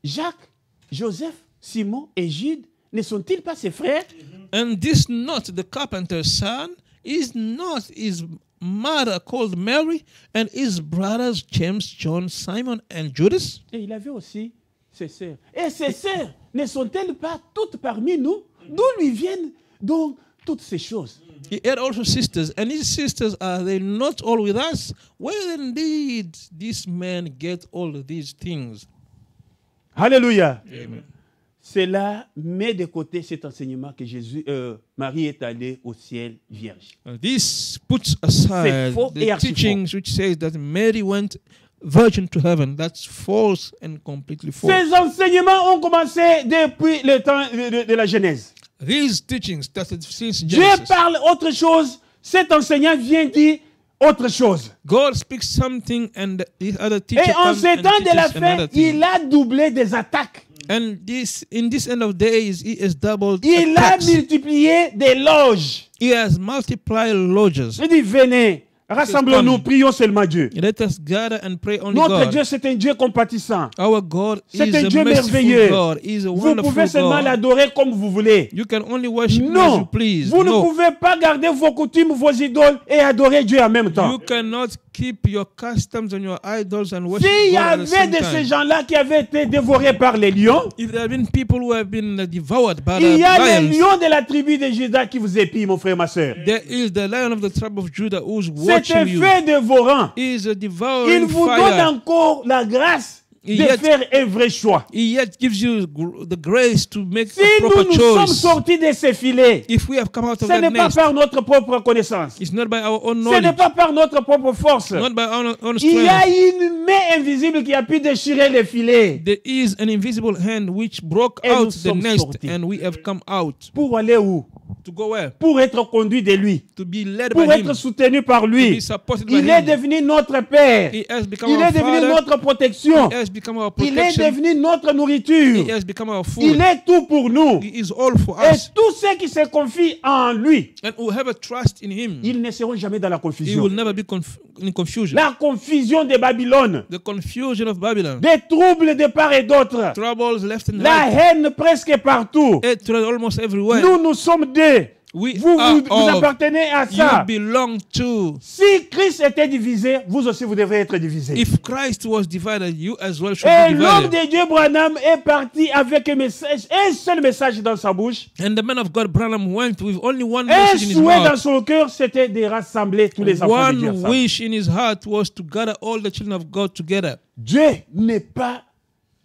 Jacques, Joseph, Simon et Jude ne sont-ils pas ses frères? And this not the carpenter's son? Is not his mother called Mary? And his brothers James, John, Simon, and Judas? Et il avait aussi ses sœurs. Et ses sœurs ne sont-elles pas toutes parmi nous? D'où lui viennent donc toutes ces choses? He had also sisters, and his sisters are they not all with us? Where indeed this man get all these things? Alléluia. Cela met de côté cet enseignement que Jésus, euh, Marie est allée au ciel vierge. Uh, This puts aside faux the teachings which says that Mary went virgin to heaven. That's false and completely false. Ces enseignements ont commencé depuis le temps de, de- de la Genèse. These teachings started since Dieu Genesis. parle autre chose, cet enseignant vient dire autre chose. God speaks something and the other teacher Et en comes ce and temps de la fin, il a doublé des attaques. And this in this end of days, he has doubled Il a multiplié des loges. He has multiplied lodges. Il dit, venez, rassemblons-nous, prions seulement Dieu. Let us gather and pray only Notre God. Dieu, c'est un Dieu compatissant. Our God is C'est un a Dieu merveilleux. God. He is a Vous pouvez seulement l'adorer comme vous voulez. You can only worship him as you Non, please. vous ne pouvez pas garder vos coutumes, vos idoles et adorer Dieu en même temps. You cannot keep your customs and your idols and worship S'il y avait de ces gens-là qui avaient été dévorés par les lions, If there have been people who have been uh, devoured by il y a les lions, lions de la tribu de Judas qui vous épient, mon frère, ma soeur. there is the lion of the tribe of Judah who's C'est un watching you. feu dévorant. He is a Il vous donne encore la grâce He de yet, faire un vrai choix. he yet gives you gr- the grace to make Si a nous proper nous sommes choice. sortis de ces filets, If we have come out of ce n'est pas par notre propre connaissance. it's not by our own Ce n'est pas par notre propre force. not by our own Il y a une main invisible qui a pu déchirer les filets. There is an invisible hand which broke Et out the nest, sortis. and we have come out Pour aller où? To go where? Pour être conduit de lui. To be led Pour by him, être soutenu par to lui. be supported by Il est him. devenu notre Père. He has become Il our est devenu father. notre protection. He has become our Il est devenu notre He nourriture. has become our Il est tout pour nous. He is all for Et us. tous ceux qui se confient en lui, And whoever trust in him, ils ne seront jamais dans la he confusion. will never be conf- in confusion. La confusion de Babylone, The confusion of Babylon, des troubles de part et d'autre, troubles left and la right, haine presque partout. hatred almost everywhere. Nous, nous sommes deux. We Vous, are vous, vous of. appartenez à You ça. belong to. Si Christ était divisé, vous aussi vous devrez être divisé. If Christ was divided, you as well should Et be l'homme de Dieu, Branham, est parti avec un message, un seul message dans sa bouche. And the man of God, Branham, went with only one Un message in his souhait dans son cœur, c'était de rassembler tous les enfants de Dieu. One wish in his heart was to gather all the children of God together. Dieu n'est pas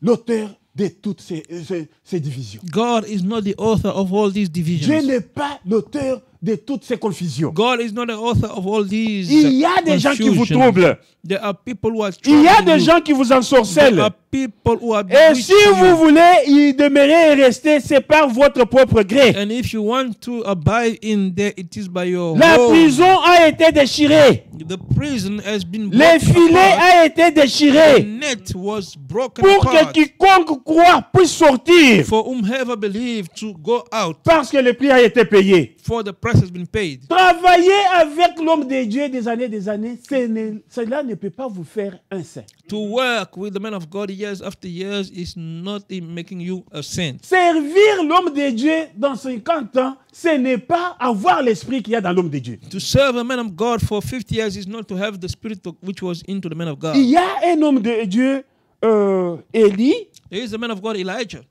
l'auteur de toutes ces, ces- ces divisions. God is not the author of all these Dieu divisions. n'est pas l'auteur de toutes ces confusions. God is not the author of all these. Il y a des gens qui vous troublent. There are people who are Il y a des gens qui vous There ensorcellent. are people who are Et si vous you. voulez y demeurer et rester, c'est par votre propre gré. And if you want to abide in there, it is by your La prison a été déchirée. The prison has been Les broken filets a été The déchiré. net was broken Pour que quiconque croit puisse sortir. For whomsoever believe to go out, Parce que le prix a été payé. for the price has been paid. Travailler avec l'homme de Dieu des années des années, n'est- cela ne peut pas vous faire un saint. To work with the man of God years after years is not in making you a saint. Servir l'homme de Dieu dans 50 ans, ce n'est pas avoir l'esprit qu'il y a dans l'homme de Dieu. To serve a man of God for 50 years is not to have the spirit which was into the man of God. Il y a un homme de Dieu, euh, Élie, There is the man of God Elijah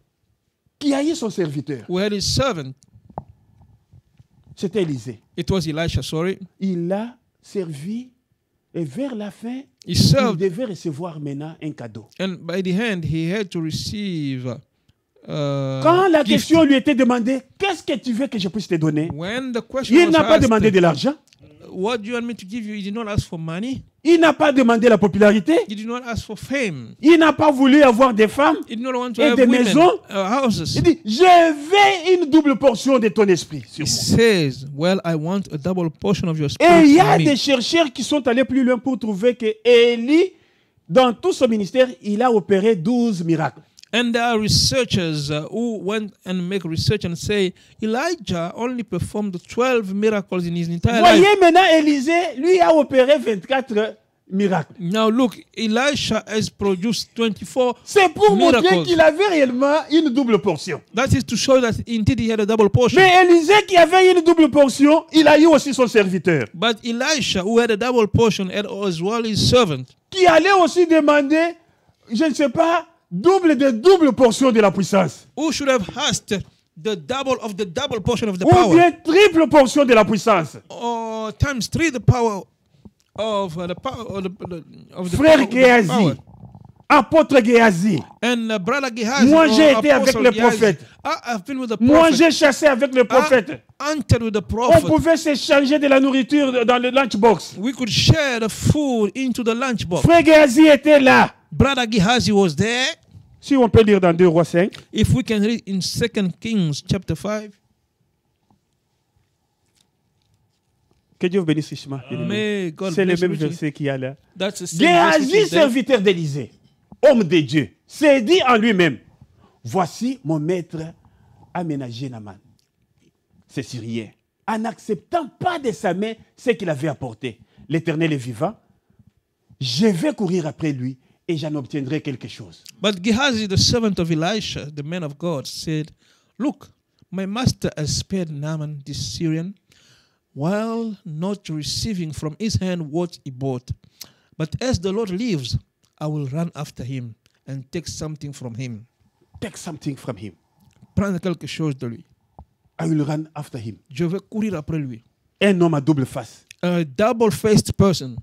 qui haït son serviteur. who had his servant. C'était Élisée. It was Elisha, sorry. Il l'a servi et vers la fin, He il devait recevoir maintenant un cadeau. and by the hand he had to receive. Uh, Quand la gift. question lui était demandée, qu'est-ce que tu veux que je puisse te donner? When the question Il n'a pas demandé de l'argent. What do you want me to give you? He did not ask for money. Il n'a pas demandé la popularité. He did not ask for fame. Il n'a pas voulu avoir des femmes. He did not want to Et have des women, maisons. uh, houses. Il dit, je veux une double portion de ton esprit sur He moi. says, "Well, I want a double portion of your Et spirit il y a me." des chercheurs qui sont allés plus loin pour trouver que Élie, dans tout son ministère, il a opéré 12 miracles. And there are researchers uh, who went and make research and say Elijah only performed 12 miracles in his entire life. Voyez maintenant, Élisée, lui a opéré 24 miracles. Now look, Elisha has produced 24 C'est pour montrer qu'il avait réellement une double portion. That is to show that indeed he had a double portion. Mais Élisée qui avait une double portion, il a eu aussi son serviteur. But Elisha, who had a double portion, had as well his servant, Qui allait aussi demander, je ne sais pas, double de double portion de la puissance. who should have asked the double of the double portion of the Ou power, bien triple portion de la puissance. or times three the power of uh, the power of the, the- of the Frère Géasi, apôtre Géasi, And uh, brother Gehazi, Moi, j'ai été avec le prophète. I have been with the moi prophet. j'ai chassé avec le prophète. I entered with the On prophet. pouvait s'échanger de la nourriture dans le lunchbox. We could share the food into the lunchbox. Frère Géasi était là. Brother Gehazi was there. Si on peut lire dans 2 Rois 5. If we can read in 2 Kings chapter 5, Que Dieu vous bénisse richement. C'est le même verset qu'il y a là. There. serviteur d'Élysée, homme de Dieu, s'est dit en lui-même Voici mon maître aménagé Naman. C'est Syrien. En n'acceptant pas de sa main ce qu'il avait apporté. L'Éternel est vivant. Je vais courir après lui et j'en obtiendrai quelque chose. But Gehazi, the servant of Elisha, the man of God, said, Look, my master has spared Naaman this Syrian, while not receiving from his hand what he bought. But as the Lord lives, I will run after him and take something from him. Take something from him. Prendre quelque chose de lui. I will run after him. Je vais courir après lui. Un homme à double face. A double-faced person.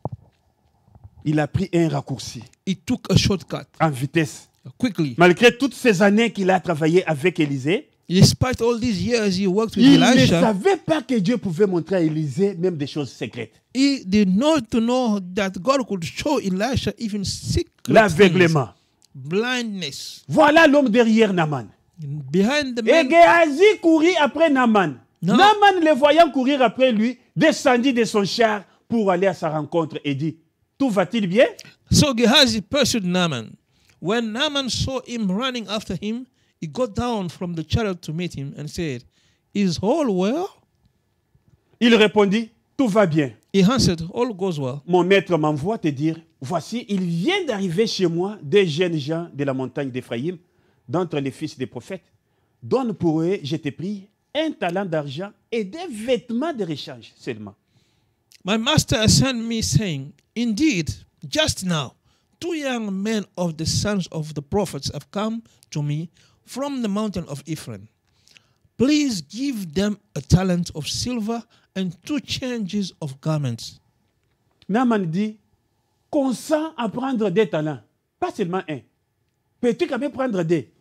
Il a pris un raccourci He took a shortcut en vitesse. quickly. Malgré toutes ces années qu'il a travaillé avec Élisée, Despite all these years he worked with il ne savait pas que Dieu pouvait montrer à Élisée même des choses secrètes. he did not know that God could show Elisha even secret. L'aveuglement. blindness. Voilà l'homme derrière Naaman. Behind the Et man, Géasi courut après Naaman. Naaman, le voyant courir après lui, descendit de son char pour aller à sa rencontre et dit Tout va-t-il bien? So Gehazi pursued Naaman. When Naaman saw him running after him, he got down from the chariot to meet him and said, Is all well? Il répondit Tout va bien. He answered, All goes well. Mon maître m'envoie te dire Voici, il vient d'arriver chez moi des jeunes gens de la montagne d'Éphraïm, d'entre les fils des prophètes. Donne pour eux, je te prie, un talent d'argent et des vêtements de rechange seulement. My master sent me, saying, Indeed, just now, two young men of the sons of the prophets have come to me from the mountain of Ephraim. Please give them a talent of silver and two changes of garments. Naaman dit Consent à prendre des talents, pas seulement un. Peux-tu quand même prendre des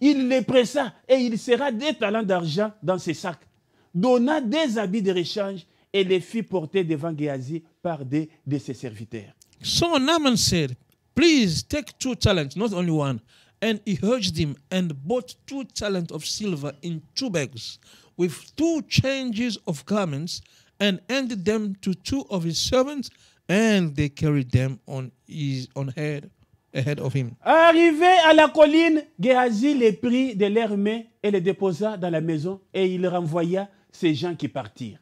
Il les pressa et il sera des talents d'argent dans ses sacs, donna des habits de rechange et les fit porter devant Géasi par des de ses serviteurs. So Naaman said, Please take two talents, not only one. And he urged him and bought two talents of silver in two bags, with two changes of garments, and handed them to two of his servants, and they carried them on his on head ahead of him. Arrivé à la colline, Géasi les prit de leurs mains et les déposa dans la maison et il renvoya ces gens qui partirent.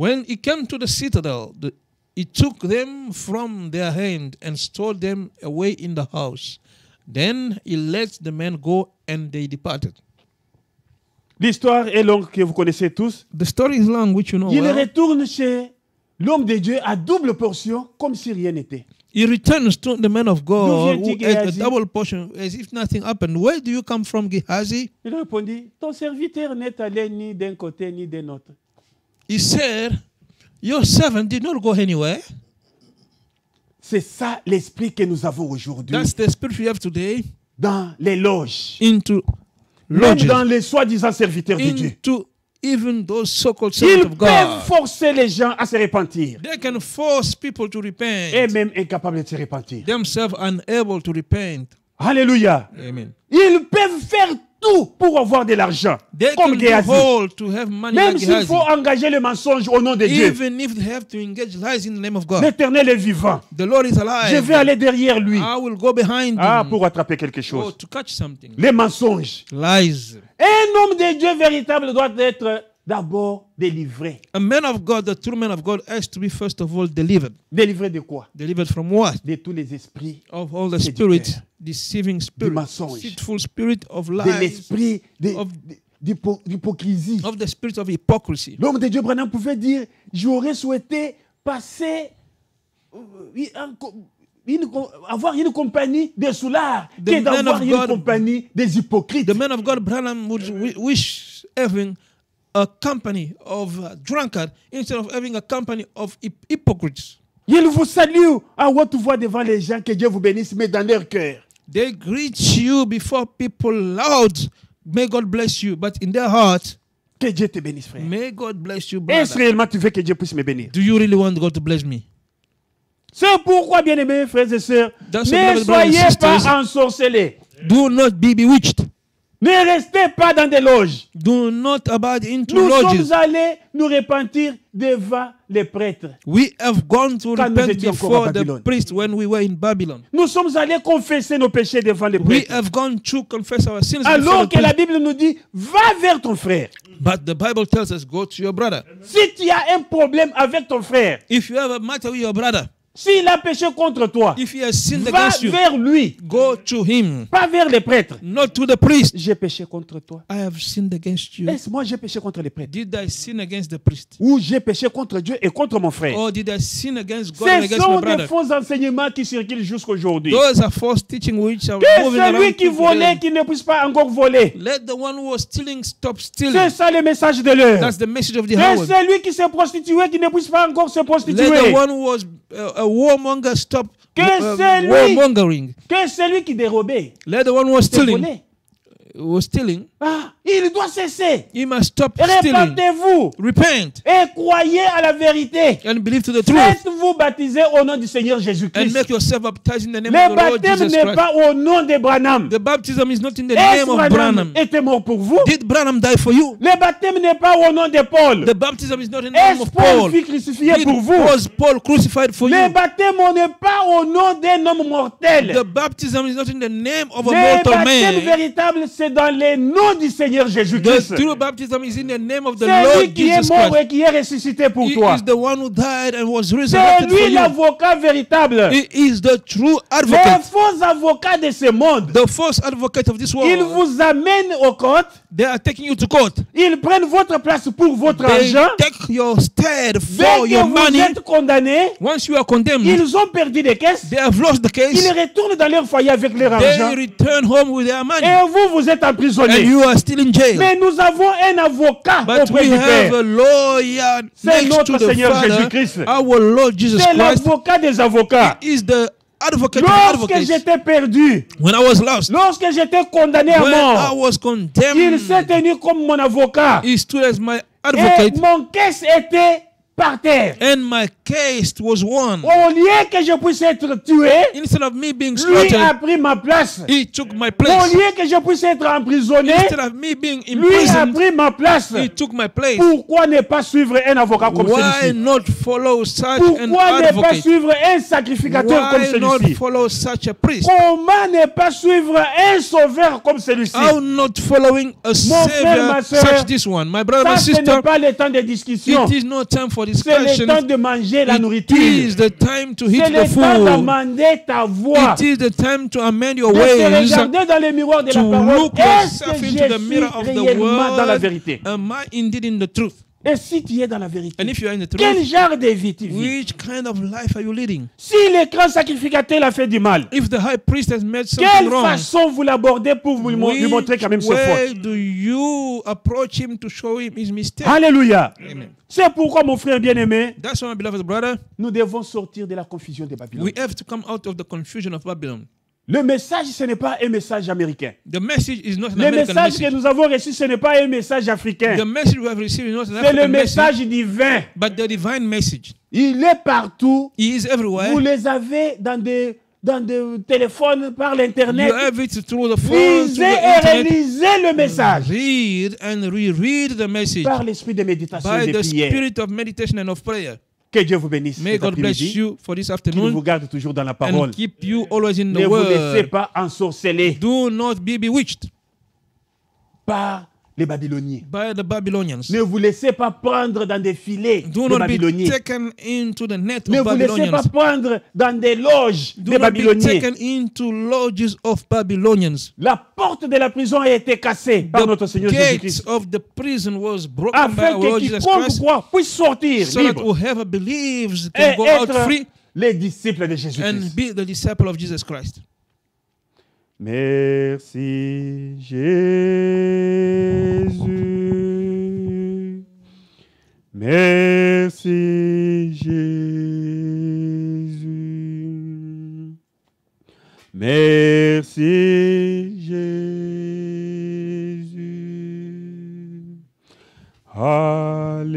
When he came to the citadel, the, he took them from their hand and stored them away in the house. Then he let the men go, and they departed. L'histoire est longue que vous connaissez tous. The story is long, which you know Il well. retourne chez l'homme de Dieu à double portion comme si rien n'était. He returns to the man of God who ate a double portion as if nothing happened. Where do you come from, Gehazi? Il répondit, ton serviteur n'est allé ni d'un côté ni d'un autre. He said, Your servant did not go anywhere. C'est ça l'esprit que nous avons aujourd'hui That's the spirit we have today dans les loges, into même lodges, dans les soi-disant serviteurs de Dieu. into even those so-called servants Ils of peuvent God. forcer les gens à se repentir They can force people to repent. et même incapables de se repentir. themselves unable to repent. Alléluia. Amen. Ils peuvent faire tout pour avoir de l'argent, comme Géasi. Même s'il faut engager le mensonge au nom de Dieu. Even if they have to engage lies in the name of God. L'éternel est vivant. The Lord is Je alive. vais aller derrière lui. I will go behind Ah, him pour attraper quelque oh, chose. to catch something. Les mensonges. Lies. Un homme de Dieu véritable doit être d'abord délivré. A man of God, the true man of God, has to be first of all delivered. Délivré de quoi? Delivered from what? De tous les esprits, Of all the Séducteur. spirit, deceiving spirit, deceitful spirit of de lies, l'esprit de- d'hypo- d'hypocrisie. of the spirit of hypocrisy. L'homme de Dieu, Branham, pouvait dire J'aurais souhaité passer, euh, un une avoir une compagnie des soulards The que d'avoir of une God- compagnie des hypocrites. The man of God, Branham, would wi- wish having a company of uh, drunkard instead of having a company of hyp- hypocrites. Il vous salue à haute voix devant les gens, que Dieu vous bénisse, mais dans leur cœur. They greet you before people loud. May God bless you. But in their heart, Que Dieu te bénisse, frère. may God bless you, Est-ce brother. réellement tu veux que Dieu puisse me bénir Do you really want God to bless me? C'est pourquoi, bien-aimés frères et sœurs, ne beloved brothers and soyez pas ensorcelés. Do not be bewitched. Ne restez pas dans des loges. Do not abide into Nous lodges. sommes allés nous repentir devant les prêtres. We have gone to Quand nous repent before the Babylone. priest when we were in Babylon. Nous sommes allés confesser nos péchés devant les We prêtres. have gone to confess our sins Alors que la. Bible nous dit, va vers ton frère. But the Bible tells us, go to your brother. Si tu as un problème avec ton frère, If you have a matter with your brother, s'il a péché contre toi, if he has sinned va against you, vers lui, go to him, pas vers les prêtres. not to the priest. J'ai péché contre toi. I have sinned against you. Est-ce moi j'ai péché contre les prêtres? Did I sin against the priest? Ou j'ai péché contre Dieu et contre mon frère? Or did I sin against God and Ce my sont des faux enseignements qui circulent jusqu'aujourd'hui. Those are false teaching which are Que moving celui qui volait, qui ne puisse pas encore voler. Let the one who was stealing stop C'est stealing. ça le message de l'heure. That's the message of the Que hour. celui qui s'est prostitué, qui ne puisse pas encore se Let prostituer. the one who was uh, a warmonger stop Que uh, celui- warmongering. que celui qui dérobait, Let the one who was stealing, was stealing, Ah, il doit cesser. he must stop. Répandez-vous Repent et croyez à la vérité. and believe to the truth. Faites-vous baptiser au nom du Seigneur And Jésus-Christ. make yourself baptized in the name Le of the Lord baptême Jesus n'est Christ. pas au nom de Branham. The baptism is not in the Est-ce name of Branham était mort pour vous? Did Branham die for you? Le baptême n'est pas au nom de Paul. The baptism is not in the name Est-ce of Paul Paul. fut crucifié Did, pour vous? was Paul crucified for Le you? baptême n'est pas au nom d'un homme mortel. The baptism is not in the name of a Le mortal baptême man. véritable, c'est dans le nom du Seigneur The Jésus-Christ. true baptism is in the name of the C'est Lord lui qui est mort Christ. et qui est ressuscité pour He toi. is the one who died and was C'est resurrected for lui l'avocat véritable. He is the true Les advocate. faux avocats de ce monde, The false advocate of this ils world. vous amènent au compte, They are taking you to court. ils prennent votre place pour votre They argent. take your stead Dès for que your vous money. êtes condamné, Once you are condemned, ils ont perdu des caisses. they have lost the Ils case. retournent dans leur foyer avec leur They argent. return home with their money. Et vous, vous êtes And emprisonné. You are still in jail. Mais nous avons un avocat But auprès we du have Père. a lawyer C'est next notre to the Seigneur Father, Jésus-Christ. our Lord Jesus C'est Christ. l'avocat des avocats. He is the advocate of Lorsque advocates. j'étais perdu, When I was lost, lorsque j'étais condamné à when I mort, was il condemned, s'est tenu comme mon avocat. he stood as my Et advocate, mon caisse était par terre. and my case was won. Au lieu que je puisse être tué, Instead of me being lui a slaughtered, pris ma place. he took my Au place. lieu que je puisse être emprisonné, Instead of me being lui a imprisoned, pris ma place. he took my place. Pourquoi ne pas suivre un avocat comme Why celui-ci? not follow such an Pourquoi ne pas suivre un sacrificateur comme Why not celui-ci? follow such a priest? Comment ne pas suivre un sauveur comme celui-ci? How not following a frère, ma savior sœur, such this one? My brother, Ça, my ce n'est pas le temps de discussion. it is no time for C'est le temps de manger la It nourriture. is the time to C'est hit the le temps food. d'amender ta voix. It is the time to amend your De se ways. regarder dans le miroir de la To parole. look Est-ce yourself que into je the suis mirror of the réellement dans la vérité? Am I indeed in the truth? Et si tu es dans la vérité, And if you are in the quel truth, genre de vie tu vis? which kind of life are you leading? Si le grand sacrificateur a fait du mal, If the high priest has made something quelle wrong, façon vous l'abordez pour vous lui montrer quand même ses fautes do you approach him to show him his mistake? Alléluia. C'est pourquoi, mon frère bien-aimé, That's why, my beloved brother, nous devons sortir de la confusion de Babylone. we have to come out of the confusion of Babylon. Le message, ce n'est pas un message américain. The message is not an Le American message que message. nous avons reçu, ce n'est pas un message africain. The message we have received is not an C'est le message, message divin. but the divine message. Il est partout. He is everywhere. Vous les avez dans des, dans des téléphones par You l'internet. have it through the phone, through Lisez the et internet. relisez le message Read and reread the message par l'esprit de méditation et by de the prière. spirit of meditation and of prayer. Que Dieu vous bénisse May God bless you for this Qu'il vous afternoon garde toujours dans la parole. and keep you always in Ne the vous laissez word. pas ensorceler Do not be bewitched par les Babyloniens. by the Babylonians. Ne vous laissez pas prendre dans des filets Do des not be Babyloniens. taken into the net Ne of vous laissez pas prendre dans des loges Do des not be Babyloniens. taken into lodges of Babylonians. La porte de la prison a été cassée par notre The Seigneur gates Jésus-Christ. of the prison was broken by Afin our Jesus quiconque croit puisse sortir so that whoever believes et can go out être free les disciples de and Jésus-Christ. be the disciple of Jesus Christ. Merci Jésus. Merci Jésus. Merci Jésus. Alléluia.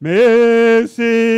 Merci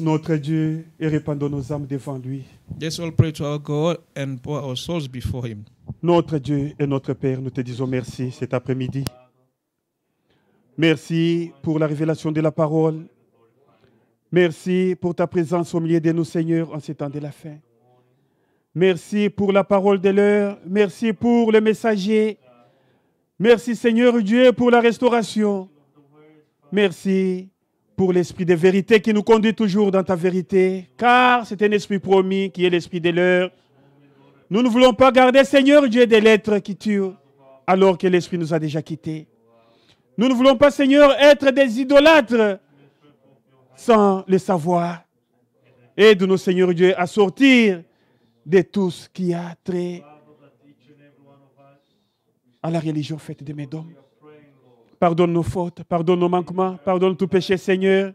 Notre Dieu et répandons nos âmes devant lui. Let's all pray to our God and pour our souls before Him. Notre Dieu et notre Père, nous te disons merci cet après-midi. Merci pour la révélation de la parole. Merci pour ta présence au milieu de nous, Seigneur, en ces temps de la fin. Merci pour la parole de l'heure. Merci pour le messager. Merci, Seigneur Dieu, pour la restauration. Merci pour l'esprit de vérité qui nous conduit toujours dans ta vérité, car c'est un esprit promis qui est l'esprit de l'heure. Nous ne voulons pas garder, Seigneur Dieu, des lettres qui tuent, alors que l'esprit nous a déjà quittés. Nous ne voulons pas, Seigneur, être des idolâtres sans le savoir. Aide-nous, Seigneur Dieu, à sortir de tout ce qui a trait à la religion faite de Médom. Pardonne nos fautes, pardonne nos manquements, pardonne tout péché, Seigneur.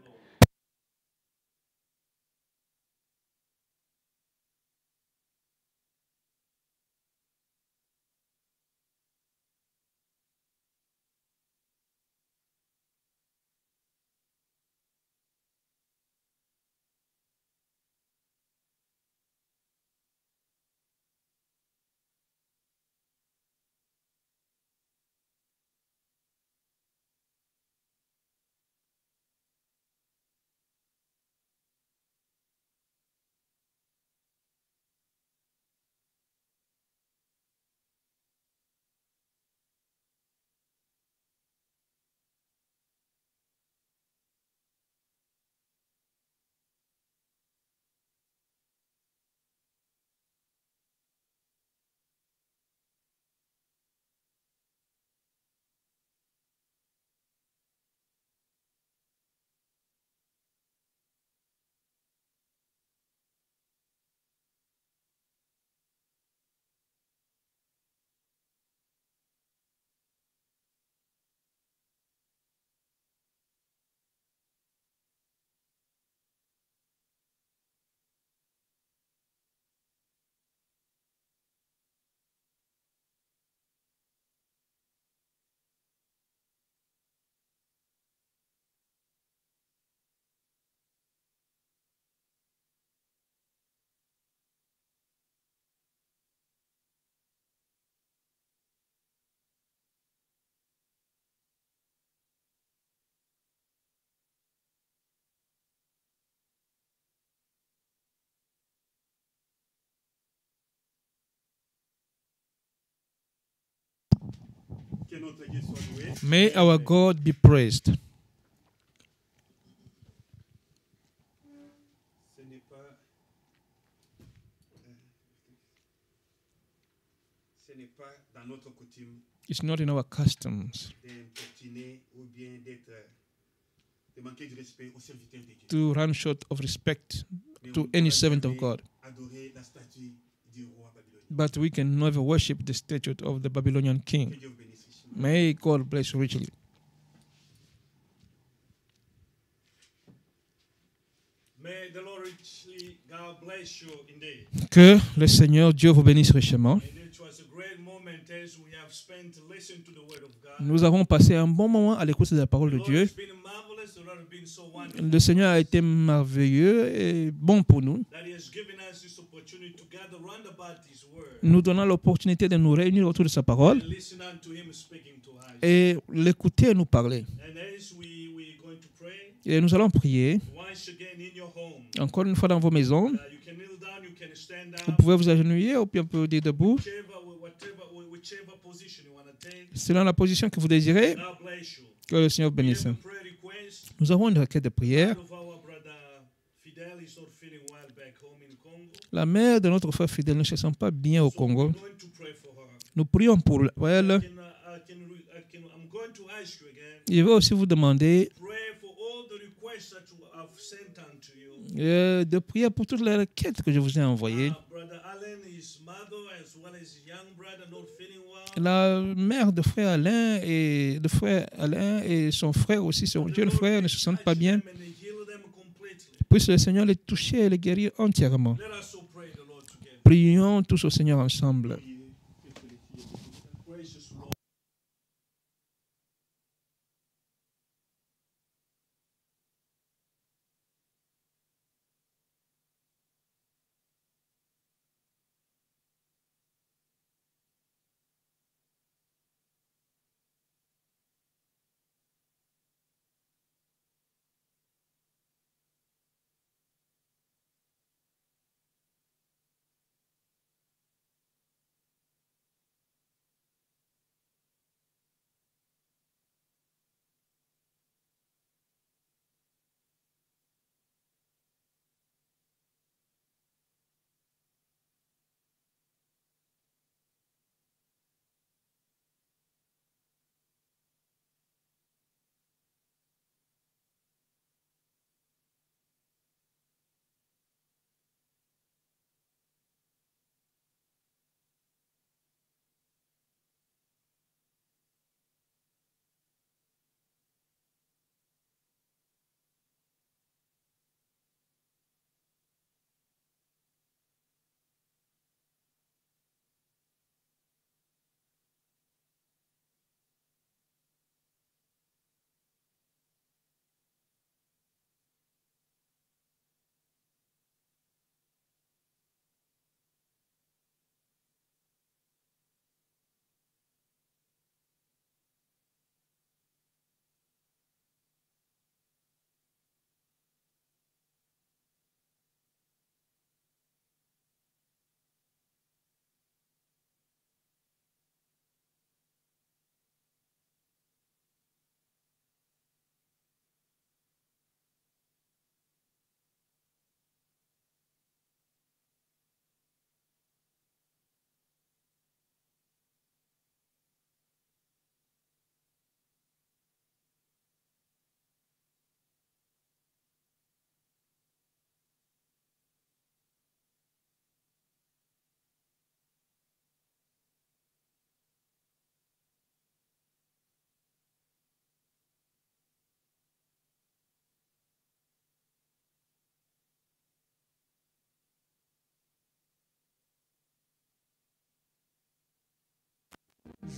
May our God be praised. Ce n'est pas. Ce n'est pas dans notre coutume It's not in our customs d'importuner ou bien d'être. de manquer de respect aux serviteurs de Dieu. to run short of respect Mais to on ne any peut servant of jamais God. Adorer la statue du roi babylonien. But we can never worship the statue of the Babylonian Que king. Dieu vous bénisse. richement. May God bless you richly. May the Lord richly, God bless you indeed. Que le Seigneur Dieu vous bénisse richement. And it was a great moment as we have spent to listen to the word of God. Nous avons passé un bon moment à l'écoute de la parole de Dieu. Le Seigneur a été merveilleux et bon pour nous, nous donnant l'opportunité de nous réunir autour de sa parole et l'écouter nous parler. And as we we going to pray Et nous allons prier encore une fois dans vos maisons. uh, Vous pouvez vous agenouiller ou bien vous pouvez dire debout. selon la position que vous désirez. Que le Seigneur bénisse. have a prayer request. Nous avons une requête de prière. La mère de notre frère fidèle ne se sent pas bien au Congo. Nous prions pour elle. Uh. Je vais aussi vous demander euh, de prier pour toutes les requêtes que je vous ai envoyées. La mère de frère Alain et de frère Alain et son frère aussi, son jeune frère, ne se sentent pas bien. Puisse le Seigneur les toucher et les guérir entièrement. Prions tous au Seigneur ensemble.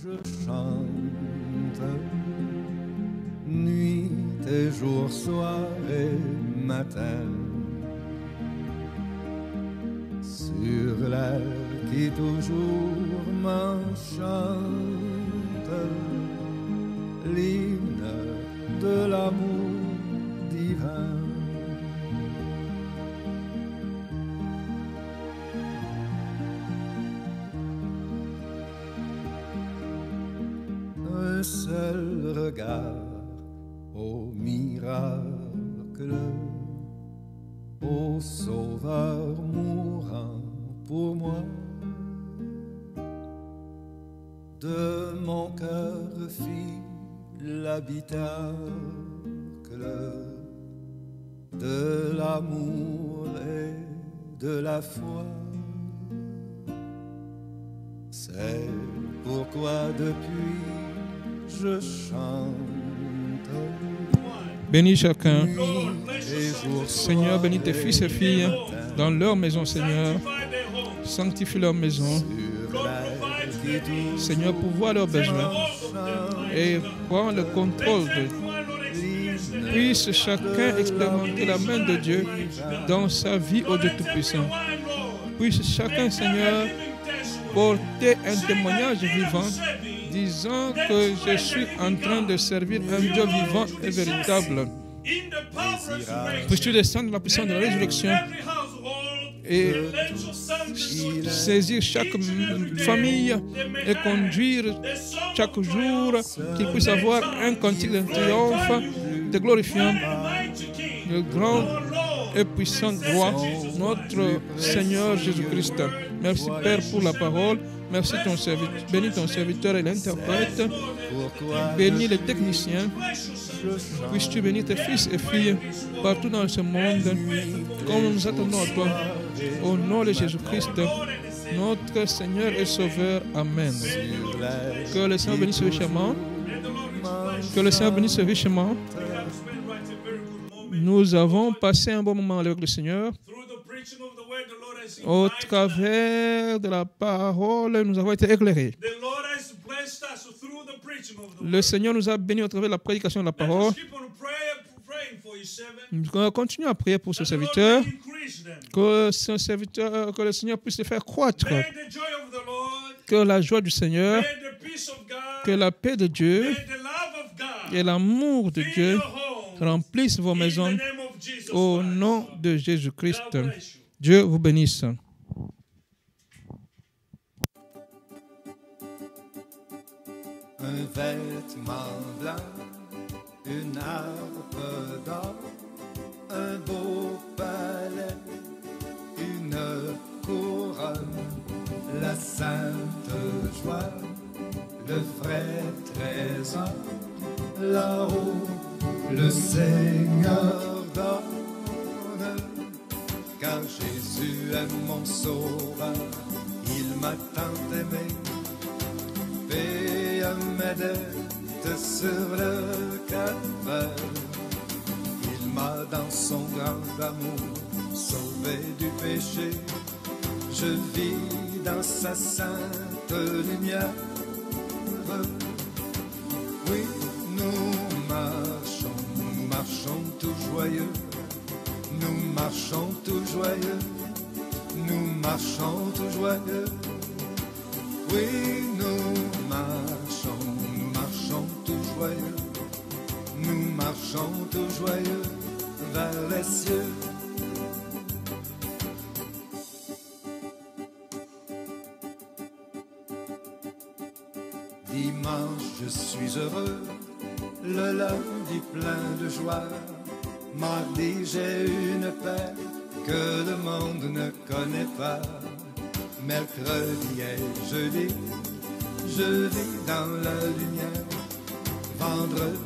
Je chante. Nuit et jour, soir et matin. Sur l'air qui toujours m'enchante regard au miracle, au sauveur mourant pour moi. De mon cœur fit l'habitacle de l'amour et de la foi. C'est pourquoi depuis je chante Bénis chacun. Seigneur, bénis tes fils et filles dans leur maison, Seigneur. Sanctifie leur maison. Seigneur, pourvois leurs besoins. Et prends le contrôle de Puisse chacun expérimenter la main de Dieu dans sa vie au Dieu Tout-Puissant. Puisse chacun, Seigneur, porter un témoignage vivant disant que je suis en train de servir un Dieu vivant et véritable. Puisses-tu descendre la puissance de la résurrection et saisir chaque famille et conduire chaque jour qu'ils puissent avoir un cantique de triomphe, de glorifiant le grand et puissant roi, notre Seigneur Jésus-Christ. Merci Père pour la parole. Merci ton serviteur. Bénis ton serviteur et l'interprète. Bénis les techniciens. Puisses-tu bénir tes fils et filles partout dans ce monde, comme nous nous attendons à toi. Au nom de Jésus-Christ, notre Seigneur et Sauveur. Amen. Que le Seigneur bénisse richement. Que le Seigneur bénisse richement. Nous avons passé un bon moment avec le Seigneur. Au travers de la parole, nous avons été éclairés. Le. Seigneur nous a bénis au travers de la prédication de la parole. continuons à prier pour ce serviteur, que ce serviteur, que le Seigneur puisse le faire croître, que la joie du Seigneur, que la paix de Dieu et l'amour de Dieu remplissent vos in the maisons name of Jesus au Christ. nom de Jésus-Christ. God bless you. Dieu vous bénisse. un vêtement blanc, une harpe d'or, un beau palais, une couronne, la sainte joie, le vrai trésor, là-haut, le Seigneur donne. Car Jésus est mon sauveur, il m'a tant aimé paye mes dettes sur le calvaire. Il m'a dans son grand amour sauvé du péché. Je vis dans sa sainte lumière. Oui, nous marchons tout joyeux. Nous marchons tout joyeux. Nous marchons tout joyeux. Oui, nous marchons, nous marchons tout joyeux. Nous marchons tout joyeux vers les cieux. Dimanche, je suis heureux, le lundi plein de joie. Mardi, j'ai une paix que le monde ne connaît pas. Mercredi et jeudi, je vis dans la lumière. Vendredi